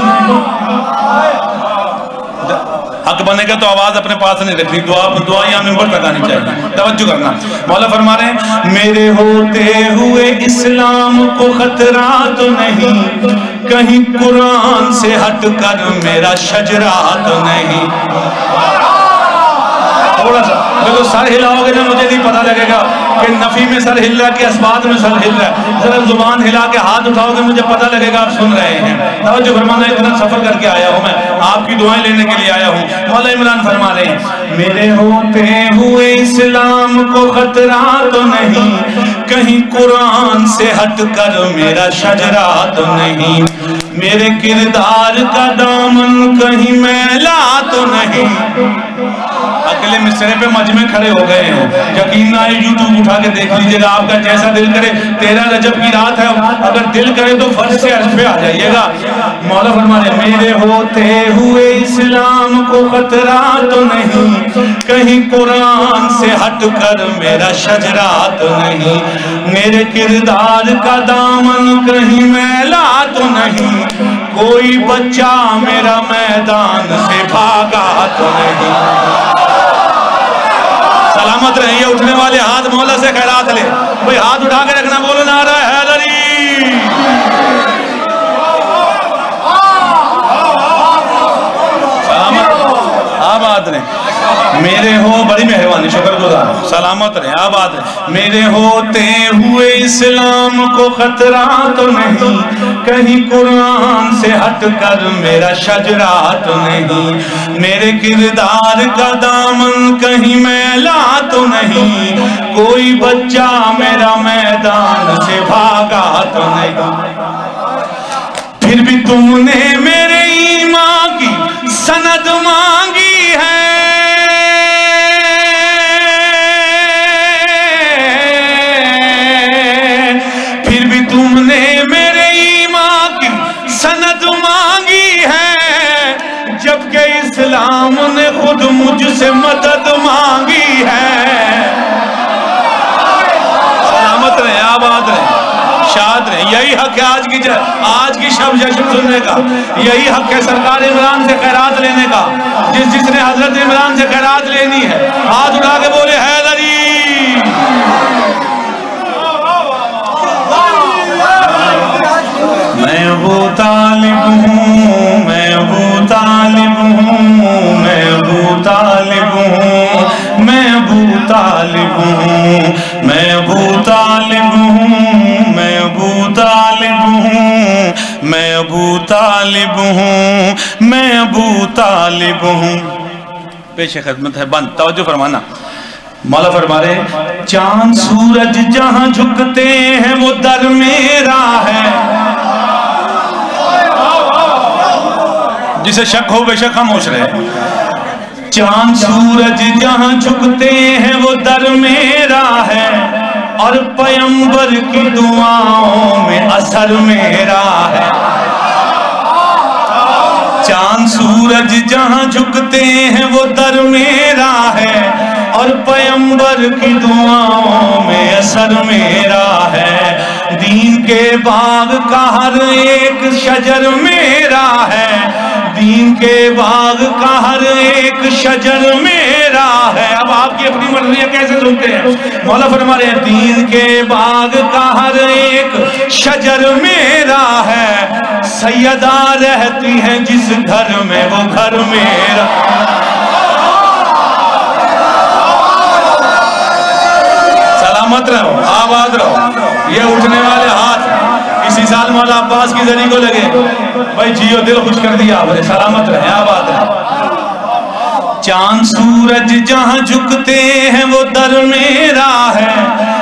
हक बनेगा तो आवाज़ अपने पास नहीं रखनी, दुआ दुआ यहाँ मिंबर तक आनी चाहिए। तवज्जो करना। मौला फरमा रहे मेरे होते हुए इस्लाम को खतरा तो नहीं। कहीं कुरान से हटकर मेरा शजरा तो नहीं। थोड़ा सा देखो सर हिलाओगे ना, मुझे नहीं पता लगेगा कि नफी में सर हिल रहा है कि असबात में सर हिल रहा है। जरा ज़ुबान हिला के हाथ उठाओगे, मुझे पता लगेगा, आप सुन रहे हैं। तवज्जो फरमाना इतना सफ़र करके आया हूँ, मैं आपकी दुआएँ लेने के लिए आया हूँ। मौला इमरान फरमा रहे हैं, मेरे होते हुए इस्लाम को खतरा तो नहीं, कहीं कुरान से हट कर मेरा शजरा तो नहीं। मेरे किरदार का दामन कहीं मैला तो नहीं। अगले मिसरे पे मजमे खड़े हो गए हैं। यकीन ना यूट्यूब उठा के देख लीजिएगा, आपका जैसा दिल करे तेरह रजब की रात है। अगर दिल करे तो फ़र्ज़ से अर्ज़ पे आ जाइएगा। मौला फरमा रहे मेरे होते हुए इस्लाम को खतरा तो नहीं, कहीं कुरान से हटकर मेरा शजरा तो नहीं। मेरे किरदार का दामन कहीं मैला तो नहीं, कोई बच्चा मेरा मैदान से भागा तो नहीं। सलामत रहिए, उठने वाले हाथ मोहल्ला से खैरात ले। कोई हाथ उठा के रखना, बोलो ना मेरे हो बड़ी मेहरबानी, शुक्रगुजार। सलामत रहे आबाद रहे मेरे होते हुए इस्लाम को खतरा तो नहीं, कहीं कुरान से हटकर मेरा शजरा तो नहीं, मेरे किरदार का दामन कहीं मैला तो नहीं, कोई बच्चा मेरा मैदान से भागा तो नहीं। फिर भी तुमने मुझसे मदद मांगी है। सलामत रहे, आबाद रहे, शाद रहे। यही हक है आज की आज की शब जश्न सुनने का। यही हक है सरकार इमरान से खैरात लेने का। जिस जिसने हज़रत इमरान से खैरात लेनी है, हाथ उठा के बोले, हैदरी मैं वो तालिब हूँ, मैं वो तालिब हूँ, मैं वो तालिब तालिब हूँ। मैं वो तालिब हूँ। मैं वो तालिब हूँ। मैं अबू तालिब हूँ। मैं अबू तालिब हूँ। पेश खदमत है, बंद। तवज्जो फरमाना। मौला फरमा रहे चाँद सूरज जहाँ झुकते हैं, वो दर मेरा है। जिसे शक हो, बेशक खामोश रहे। चाँद सूरज जहाँ झुकते हैं, वो दर मेरा है। और पयंबर की दुआओं में असर मेरा है। चाँद सूरज जहाँ झुकते हैं, वो दर मेरा है। और पयंबर की दुआओं में असर मेरा है। दीन के बाग का हर एक शजर मेरा है। दीन के बाग का हर एक शजर मेरा है। अब आपकी अपनी मर्ज़ी कैसे सुनते हैं? मौला फरमा रहे हैं, दीन के बाग का हर एक शजर मेरा है। सैयदा रहती है जिस घर में, वो घर मेरा सलामत रहो, आबाद रहो। ये उठने वाले हाथ इसी साल मौला अब्बास की जरी को लगे। भाई जियो दिल खुश कर दिया आपने सलामत रहे, आबाद रहे। चाँद, सूरज जहाँ झुकते हैं, वो दर मेरा है,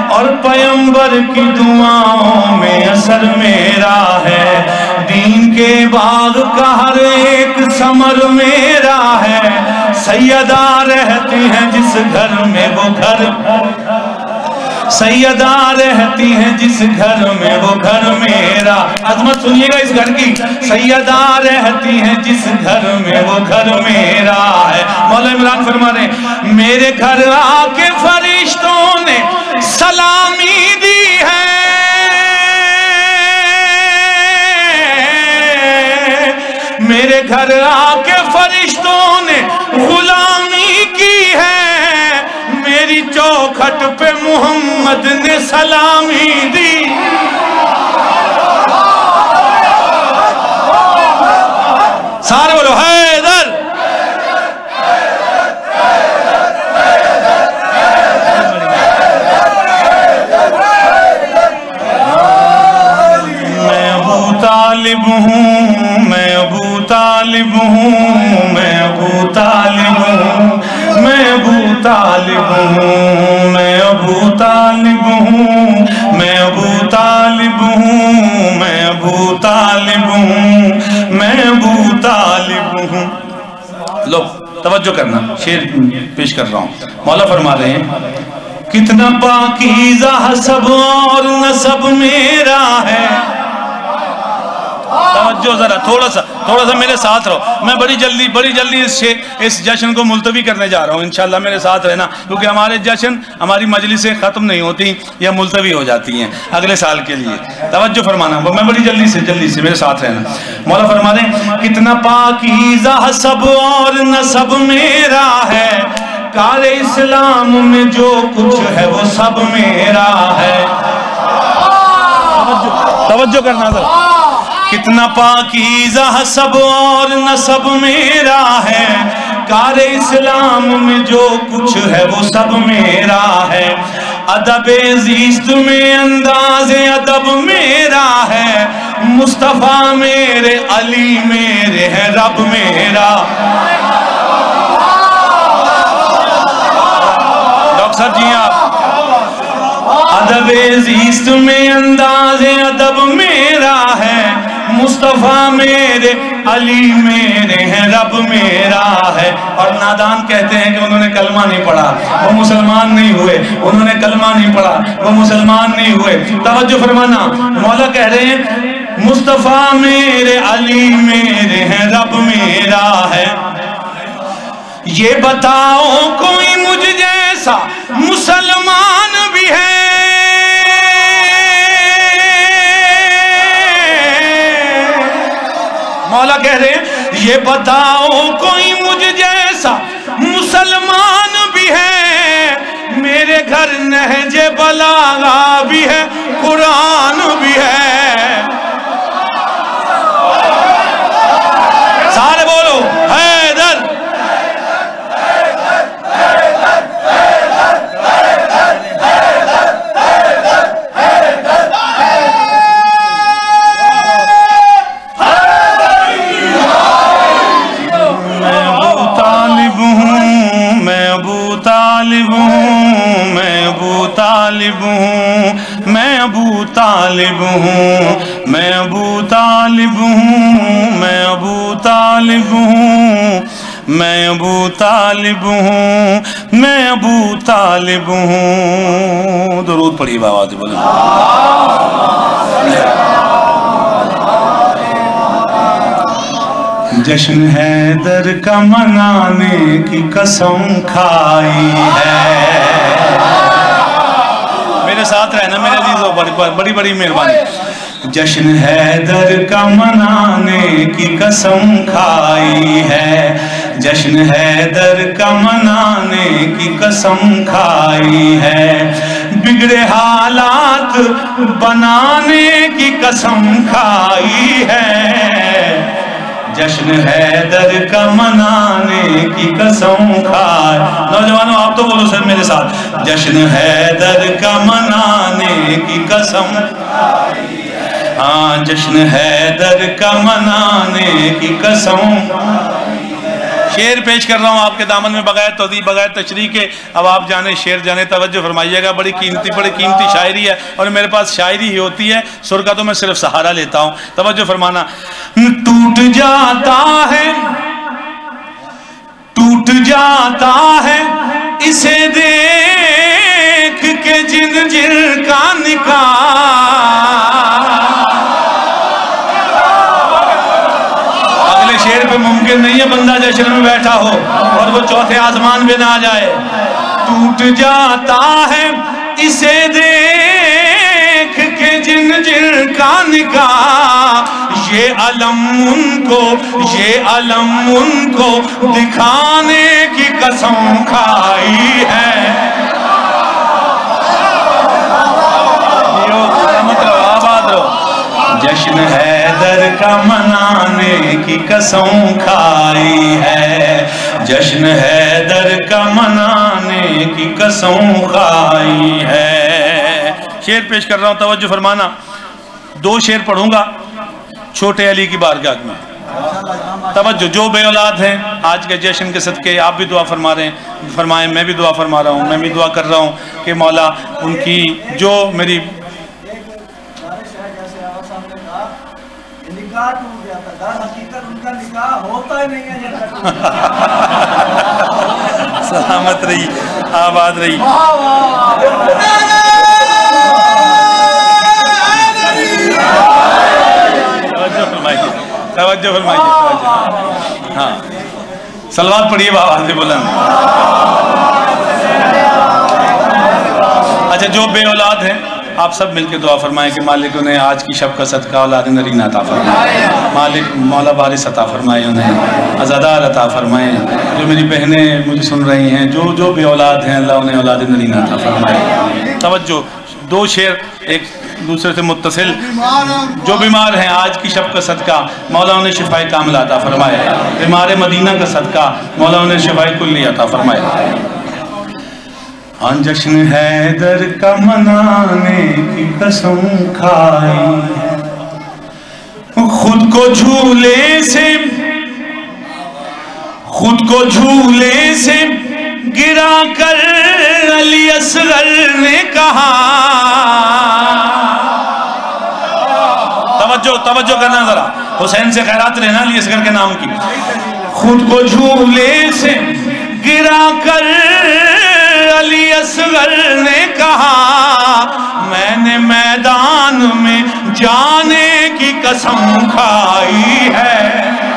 और पयंबर की दुआओं में असर मेरा है। दीन के बाग का हर एक समर मेरा है। सैयदा रहती हैं जिस घर में वो घर। सैयदा रहती है जिस घर में, वो घर मेरा। अजमत, सुनिएगा इस घर की। सैयदा रहती है जिस घर में, वो घर मेरा है। मौला इमरान फरमा रहे मेरे घर आके फरिश्तों ने सलामी दी है। मेरे घर आके फरिश्तों ने गुलामी की है। चौखट पे मोहम्मद ने सलामी दी। सारे बोलो, हैदर। मैं अबू तालिब हूँ, मैं अबू तालिब हूँ, मैं अबू तालिब तालिब हूँ, मैं अबू तालिब हूँ, मैं अबू तालिब हूँ, मैं अबू तालिब हूँ, मैं अबू तालिब हूँ। लो, तवज्जो करना, शेर पेश कर रहा हूँ। मौला फरमा रहे हैं, कितना पाकीजा सब और नसब मेरा है। तवज्जो जरा, थोड़ा सा थोड़ा सा मेरे साथ रहो। मैं बड़ी जल्दी बड़ी जल्दी इस इस जश्न को मुलतवी करने जा रहा हूँ, इंशाल्लाह मेरे साथ रहना, क्योंकि हमारे जश्न, हमारी मजलिसें ख़त्म नहीं होती या मुलतवी हो जाती हैं अगले साल के लिए। तवज्जो फरमाना, मैं बड़ी जल्दी से जल्दी से मेरे साथ रहना। मौला फरमा दें, कितना पाकीजा सब और नसब मेरा है। काले इस्लाम में जो कुछ है, वो सब मेरा है। तवज्जो करना सर कितना पाकीजा सब और न सब मेरा है। कार इस्लाम में जो कुछ है, वो सब मेरा है। अदब जीस्त में अंदाज अदब मेरा है। मुस्तफ़ा मेरे, अली मेरे है, रब मेरा। डॉक्टर साहब जी, आप। अदब जीस्त में अंदाज अदब मेरा मुस्तफ़ा मेरे, अली मेरे हैं, रब मेरा है। और नादान कहते हैं कि उन्होंने कलमा नहीं पढ़ा। वो मुसलमान नहीं हुए, उन्होंने कलमा नहीं पढ़ा। वो मुसलमान नहीं हुए। तवज्जो फरमाना, मौला कह रहे हैं, मुस्तफ़ा मेरे, अली मेरे हैं, रब मेरा है। ये बताओ कोई मुझ जैसा मुसलमान मौला कह रहे हैं, ये बताओ कोई मुझ जैसा मुसलमान भी है? मेरे घर नहजे बलागा भी है, कुरान भी है सारे बोलो हैदर मैं अबू तालिब हूँ मैं अबू तालिब हूँ, मैं अबू तालिब हूँ, मैं अबू तालिब हूँ, मैं अबू तालिब हूँ, मैं अबू तालिब हूँ, मैं अबू तालिब हूँ, मैं अबू तालिब हूँ। दरूद पढ़िए बाबा से बोले। जश्न है दर का मनाने की कसम खाई है। मेरे साथ रहना, मेरे अजीजों बड़ी बड़ी बड़ी मेहरबानी। जश्न है दर का मनाने की कसम खाई है। जश्न है दर का मनाने की कसम खाई है। बिगड़े हालात बनाने की कसम खाई है। जश्न है दर का मनाने की कसम खाए। नौजवानों, आप तो बोलो सर मेरे साथ। जश्न है दर का मनाने की कसम हाँ जश्न है दर का मनाने की कसम शेर पेश कर रहा हूँ आपके दामन में, बगैर तोदी बगैर तशरी के। अब आप जाने, शेर जाने, तवज्जो फरमाइएगा। बड़ी कीमती बड़ी कीमती शायरी है और मेरे पास शायरी ही होती है। सुर का तो मैं सिर्फ़ सहारा लेता हूँ। तवज्जो फरमाना, टूट जाता है, टूट जाता है, इसे देख के जिन जिन का निकाह शेर पे मुमकिन नहीं है बंदा जश्न में बैठा हो और वो चौथे आसमान पे ना जाए। टूट जाता है इसे देख के जिन जिन का निकाह। ये अलम उनको, ये अलम उनको दिखाने की कसम खाई है। जश्न हैदर का मनाने की कसम खाई है। जश्न हैदर का मनाने की कसम खाई है। शेर पेश कर रहा हूँ, तवज्जो फरमाना। दो शेर पढ़ूँगा, छोटे अली की बारगाह में। तवज्जो, जो बे औलाद हैं, आज के जश्न के सदके, आप भी दुआ फरमा रहे हैं, फरमाएँ, मैं भी दुआ फरमा रहा हूँ, मैं भी दुआ कर रहा हूँ कि मौला, उनकी, जो मेरी निकाह टूट गया था? दर हकीकत उनका निकाह होता ही नहीं है जब सलामत रही आबाद रही तवज्जो फरमाइए हाँ। सलवार पढ़िए बाबा से बुलंद। अच्छा जो बे औलाद हैं आप सब मिलकर दुआ फरमाएँ कि मालिक उन्हें आज की शब का सदका औलाद नरीन अता फरमाए। मालिक मौला बारिश अता फरमाए उन्हें अजादार अता फरमाए। जो मेरी बहनें मुझे सुन रही हैं, जो जो भी औलाद हैं, अल्लाह उन्हें औलाद नरीन अता फरमाए। तवज्जो, दो शेर, एक दूसरे से मुतसिल जो बीमार हैं, आज की शब का सदका मौला उन्हें शिफाई कामिल अता फरमाए। बीमार मदीना का सदका मौला उन्हें शिफाई कुल्ली अता फरमाए। हाँ जश्न हैदर का मनाने की कसम खाई खुद को झूले से, खुद को झूले से गिरा कर अली असगर ने कहा। तवज्जो तवज्जो करना जरा। हुसैन से खैरात रहना अली असगर के नाम की। खुद को झूले से गिरा कर अली असगर ने कहा मैंने मैदान में जाने की कसम खाई है।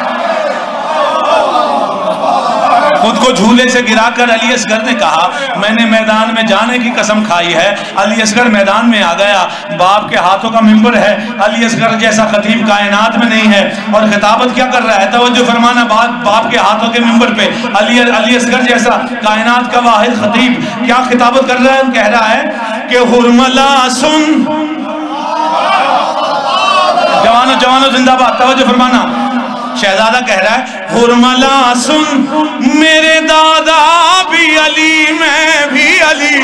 खुद को झूले से गिराकर अली असगर ने कहा, मैंने मैदान में जाने की कसम खाई है। अली असगर मैदान में आ गया। बाप के हाथों का मिंबर है। अली असगर जैसा खतीब कायनात में नहीं है। और खिताबत क्या कर रहा है? तवज्जो फरमाना बाप बाप के हाथों के मिंबर पे। अली अली असगर जैसा कायनात का वाहिद खतीब क्या खिताबत कर रहा है? कह रहा है कि हुरमला सुन। जवानों जवानों, जिंदाबाद। तवज्जो फरमाना। शहजादा कह रहा है, हुरमला सुन, मेरे दादा भी अली, मैं भी अली।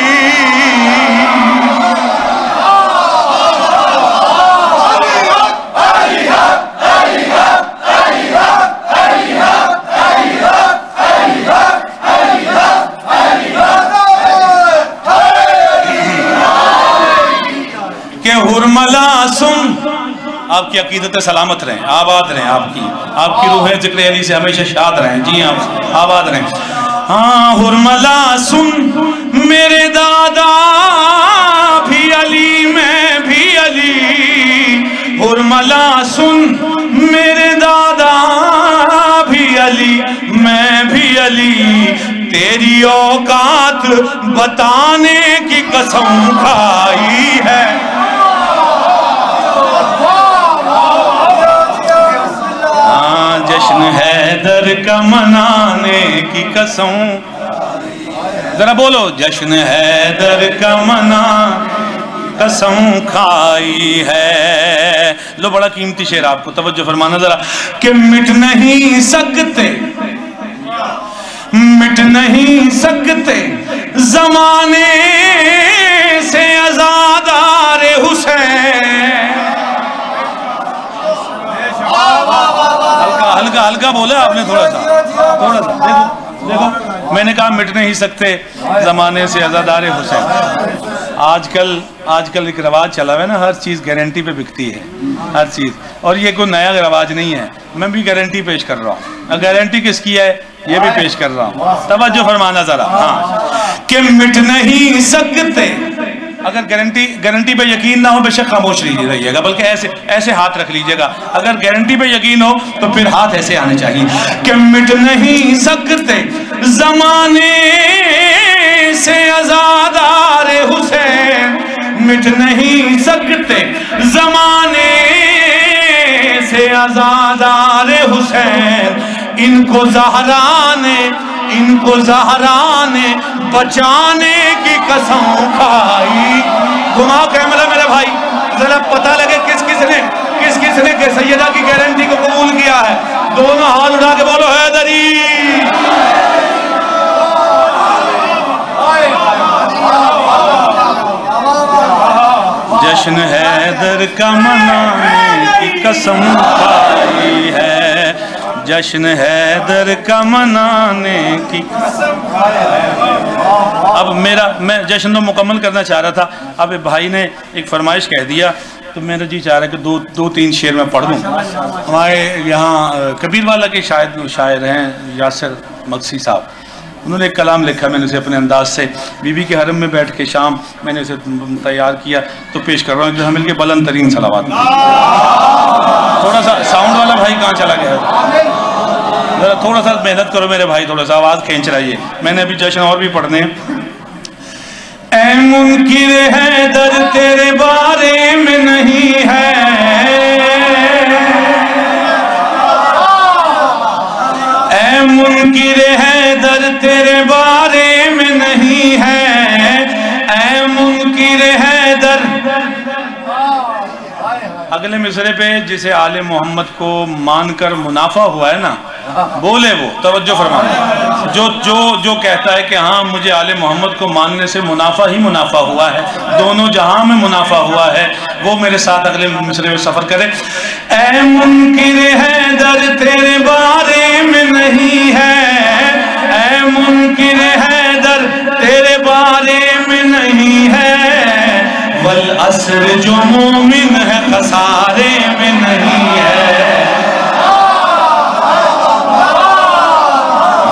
के हुरमला सुन, आपकी अकीदत सलामत रहें, आबाद रहें आपकी। आपकी रूहें ज़िक्र अली से हमेशा शाद रहें। जी आप आबाद रहें। हाँ हुरमला सुन, मेरे दादा भी अली, मैं भी अली। हुरमला सुन, मेरे दादा भी अली, मैं भी अली। तेरी औकात बताने की कसम खाई है। जश्न हैदर का मनाने की कसम। जरा बोलो, जश्न हैदर का मना कसम खाई है। लो, बड़ा कीमती शेर आपको, तवज्जो फरमाना जरा। कि मिट नहीं सकते, मिट नहीं सकते, जमाने हल्का हल्का बोला आपने थोड़ा सा। थोड़ा सा। देखो देखो मैंने कहा मिट नहीं सकते जमाने से आजादार हुसैन। आजकल आजकल एक रवाज चला हुआ है ना हर चीज़ गारंटी पे बिकती है हर चीज़। और ये कोई नया रवाज नहीं है। मैं भी गारंटी पेश कर रहा हूँ। गारंटी किसकी है? ये भी पेश कर रहा हूँ। तवज्जो फरमाना जरा। हाँ। कि मिट नहीं सकते अगर गारंटी गारंटी पे यकीन ना हो, बेशक खामोश रहिएगा। बल्कि ऐसे ऐसे हाथ रख लीजिएगा। अगर गारंटी पे यकीन हो तो फिर हाथ ऐसे आने चाहिए। कि मिट नहीं सकते जमाने से आजादार हुसैन। मिट नहीं सकते जमाने से आजादार हुसैन। इनको जहरा ने इनको जहरा ने बचाने की कसम खाई। घुमाओ कैमरा मेरे भाई, जरा पता लगे किस किस ने किस किस ने के सैयदा की गारंटी को कबूल किया है। दोनों हाथ उठा के बोलो हैदरी जश्न हैदर का मनाने की कसम खाई है। जश्न हैदर का मनाने की। अब मेरा, मैं जश्न तो मुकम्मल करना चाह रहा था। अब भाई ने एक फरमाइश कह दिया तो मेरा जी चाह रहा है कि दो दो, तीन शेर में पढ़ दूँ हमारे यहाँ कबीर वाला के शायद, शायर हैं यासर मक्सी साहब। उन्होंने एक कलाम लिखा, मैंने उसे अपने अंदाज से, बीबी के हरम में बैठ के शाम मैंने उसे तैयार किया तो पेश कर रहा हूँ एकदम मिलकर बुलंद तरीन सलावात थोड़ा सा साउंड वाला भाई कहाँ चला गया? ज़रा थोड़ा सा मेहनत करो मेरे भाई, थोड़ा सा आवाज़ खींच रही है मैंने अभी जश्न और भी पढ़ने मुनकिर है, दर तेरे बारे में नहीं है। मुनकिर है दर तेरे बारे में नहीं है। ऐ मुनकिर है दर। अगले मिसरे पे जिसे आले मोहम्मद को मानकर मुनाफा हुआ है ना, बोले वो, तवज्जो फरमाना जो जो जो कहता है कि हाँ मुझे आले मोहम्मद को मानने से मुनाफा ही मुनाफा हुआ है। दोनों जहाँ में मुनाफा हुआ है, वो मेरे साथ अगले मिसरे में सफ़र करे। ऐ मुनकिर है दर, तेरे बारे में नहीं है। ऐ मुनकिर है दर, तेरे बारे में नहीं है। वल असर जो मोमिन है, खसारे में नहीं है।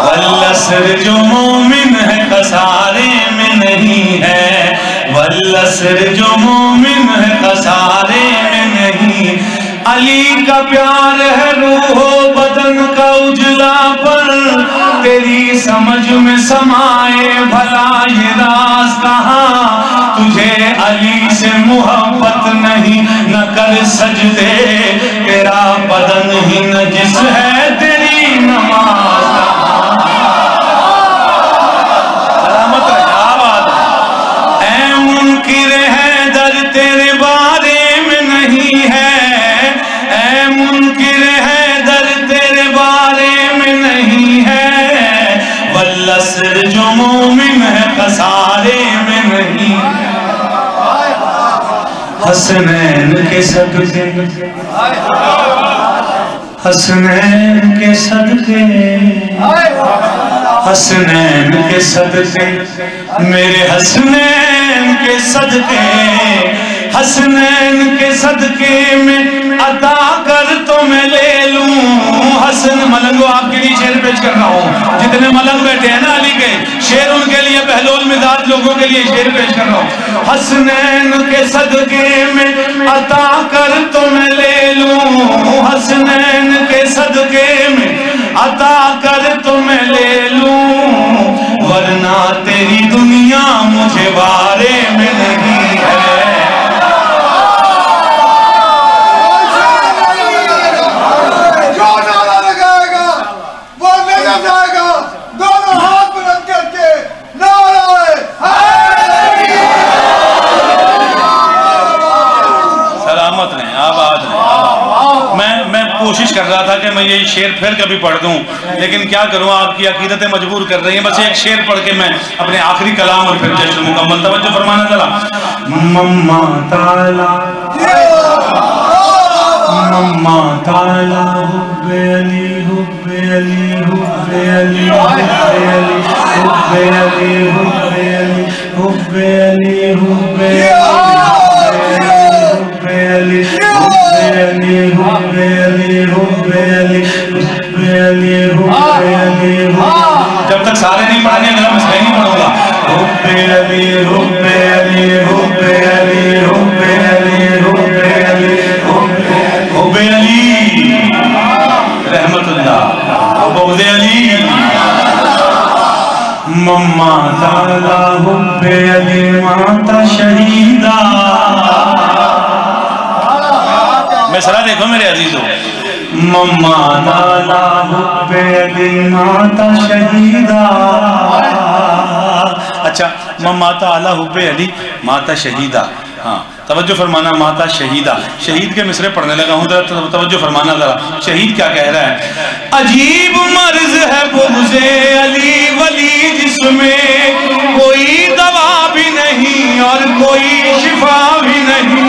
वल असर जो मोमिन है, खसारे में नहीं है। वल असर जो मोमिन है, खसारे में नहीं। अली का प्यार है रूहो बदन का उजला पर तेरी समझ में समाए भला ये राज कहा? तुझे अली से मोहब्बत नहीं, न कर सजदे, तेरा बदन ही न जिस है तेरी नमाज़ हसनैन के सदके। हसनैन के सदके। हसनैन के सदके। मेरे हसनैन के सदके। हसनैन के सदके में अदा कर तो मैं ले हसन मलंगो आपके लिए शेर पेश कर रहा हूँ। जितने मलंग बैठे हैं ना अली के, शेर उनके लिए बहलोल मिजाज लोगों के लिए शेर पेश कर रहा हूँ। हसनैन के सदके में अता कर तो मैं ले लू। हसनैन के सदके में अता कर तो मैं ले लू। वरना तेरी दुनिया मुझे वारे ये शेर फिर कभी पढ़ दूँ, लेकिन क्या करूँ, आपकी अकीदतें मजबूर कर रही हैं। बस एक शेर पढ़ के मैं अपने आखिरी कलाम और फिर जश्न मुकम्मल। तवज्जो फरमाना चला मम्मा ताला। मम्मा ताला, हुब्बे अली हुब्बे अली हुब्बे अली हुब्बे अली हुब्बे अली हुब्बे अली हुब्बे अली, हुब्बे मम्मा ताला हुब्बे माता शहीदा मिसरा देखो मेरे अजीजों मम्मा ताला हुब्बे अली माता शहीदा अच्छा मम्मा ताला हुब्बे अली, माता शहीदा। हाँ तवज्जो फरमाना, माता शहीदा। शहीद के मिसरे पढ़ने लगा हूँ, जरा तवज्जो फरमाना जरा। शहीद क्या कह रहा है? अजीब मर्ज है बुग़्ज़े अली वली, जिसमें कोई दवा भी नहीं और कोई शिफा भी नहीं।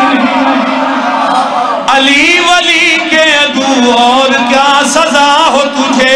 अली वली के अदू और क्या सजा हो तुझे?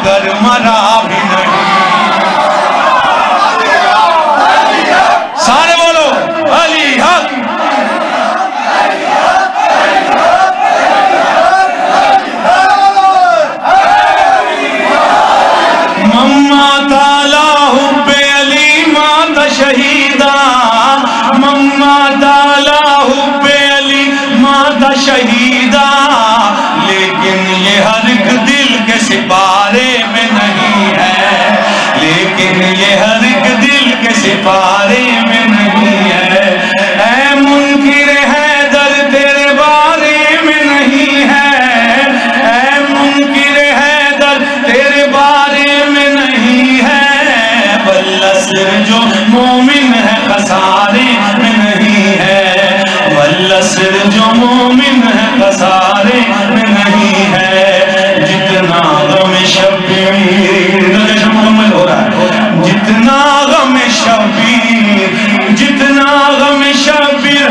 मगर मरा सिपारे में नहीं है। ऐ मुनकिर है दर तेरे बारे में नहीं है। ऐ मुनकिर है दर तेरे बारे में नहीं है। बल्लसर जो मोमिन है खसारे में नहीं है। बल्लसर जो मोमिन है खसारे में नहीं है। जितना गम मुकम्मल हो रहा है जितना शबीर, जितना गम शबीर।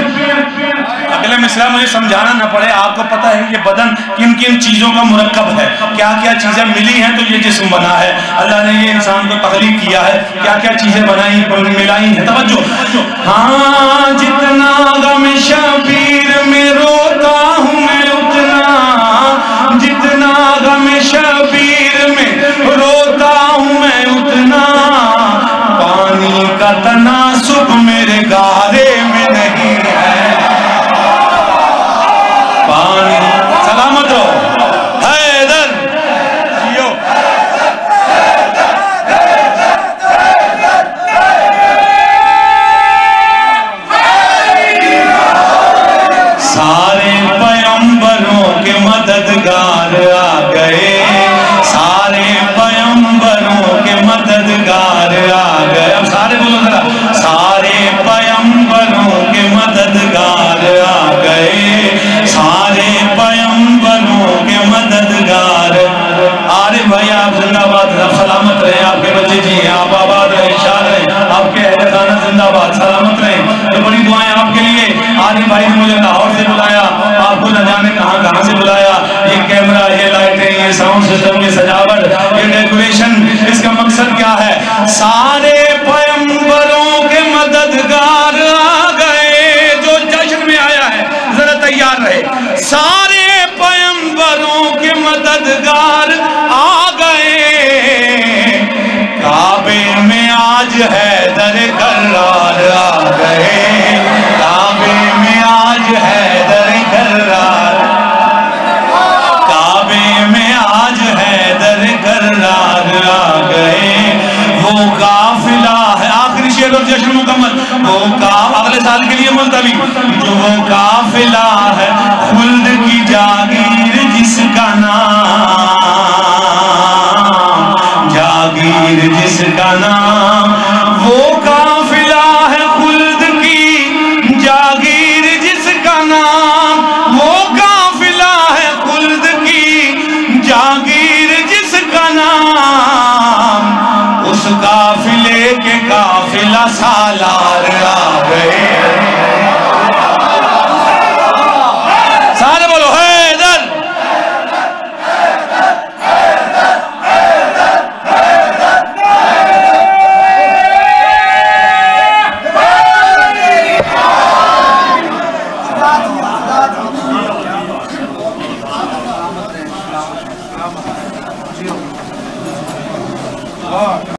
अगले मिसरा, मुझे समझाना ना पड़े। आपको पता है ये बदन किन किन चीज़ों का मुरक्कब है। क्या क्या चीज़ें मिली हैं तो ये जिसम बना है। अल्लाह ने ये इंसान को तकलीफ़ किया है। क्या क्या चीज़ें बनाई, मिलाई है? तवज्जो। हाँ जितना गम शबीर का तनासुब मेरे गारे में।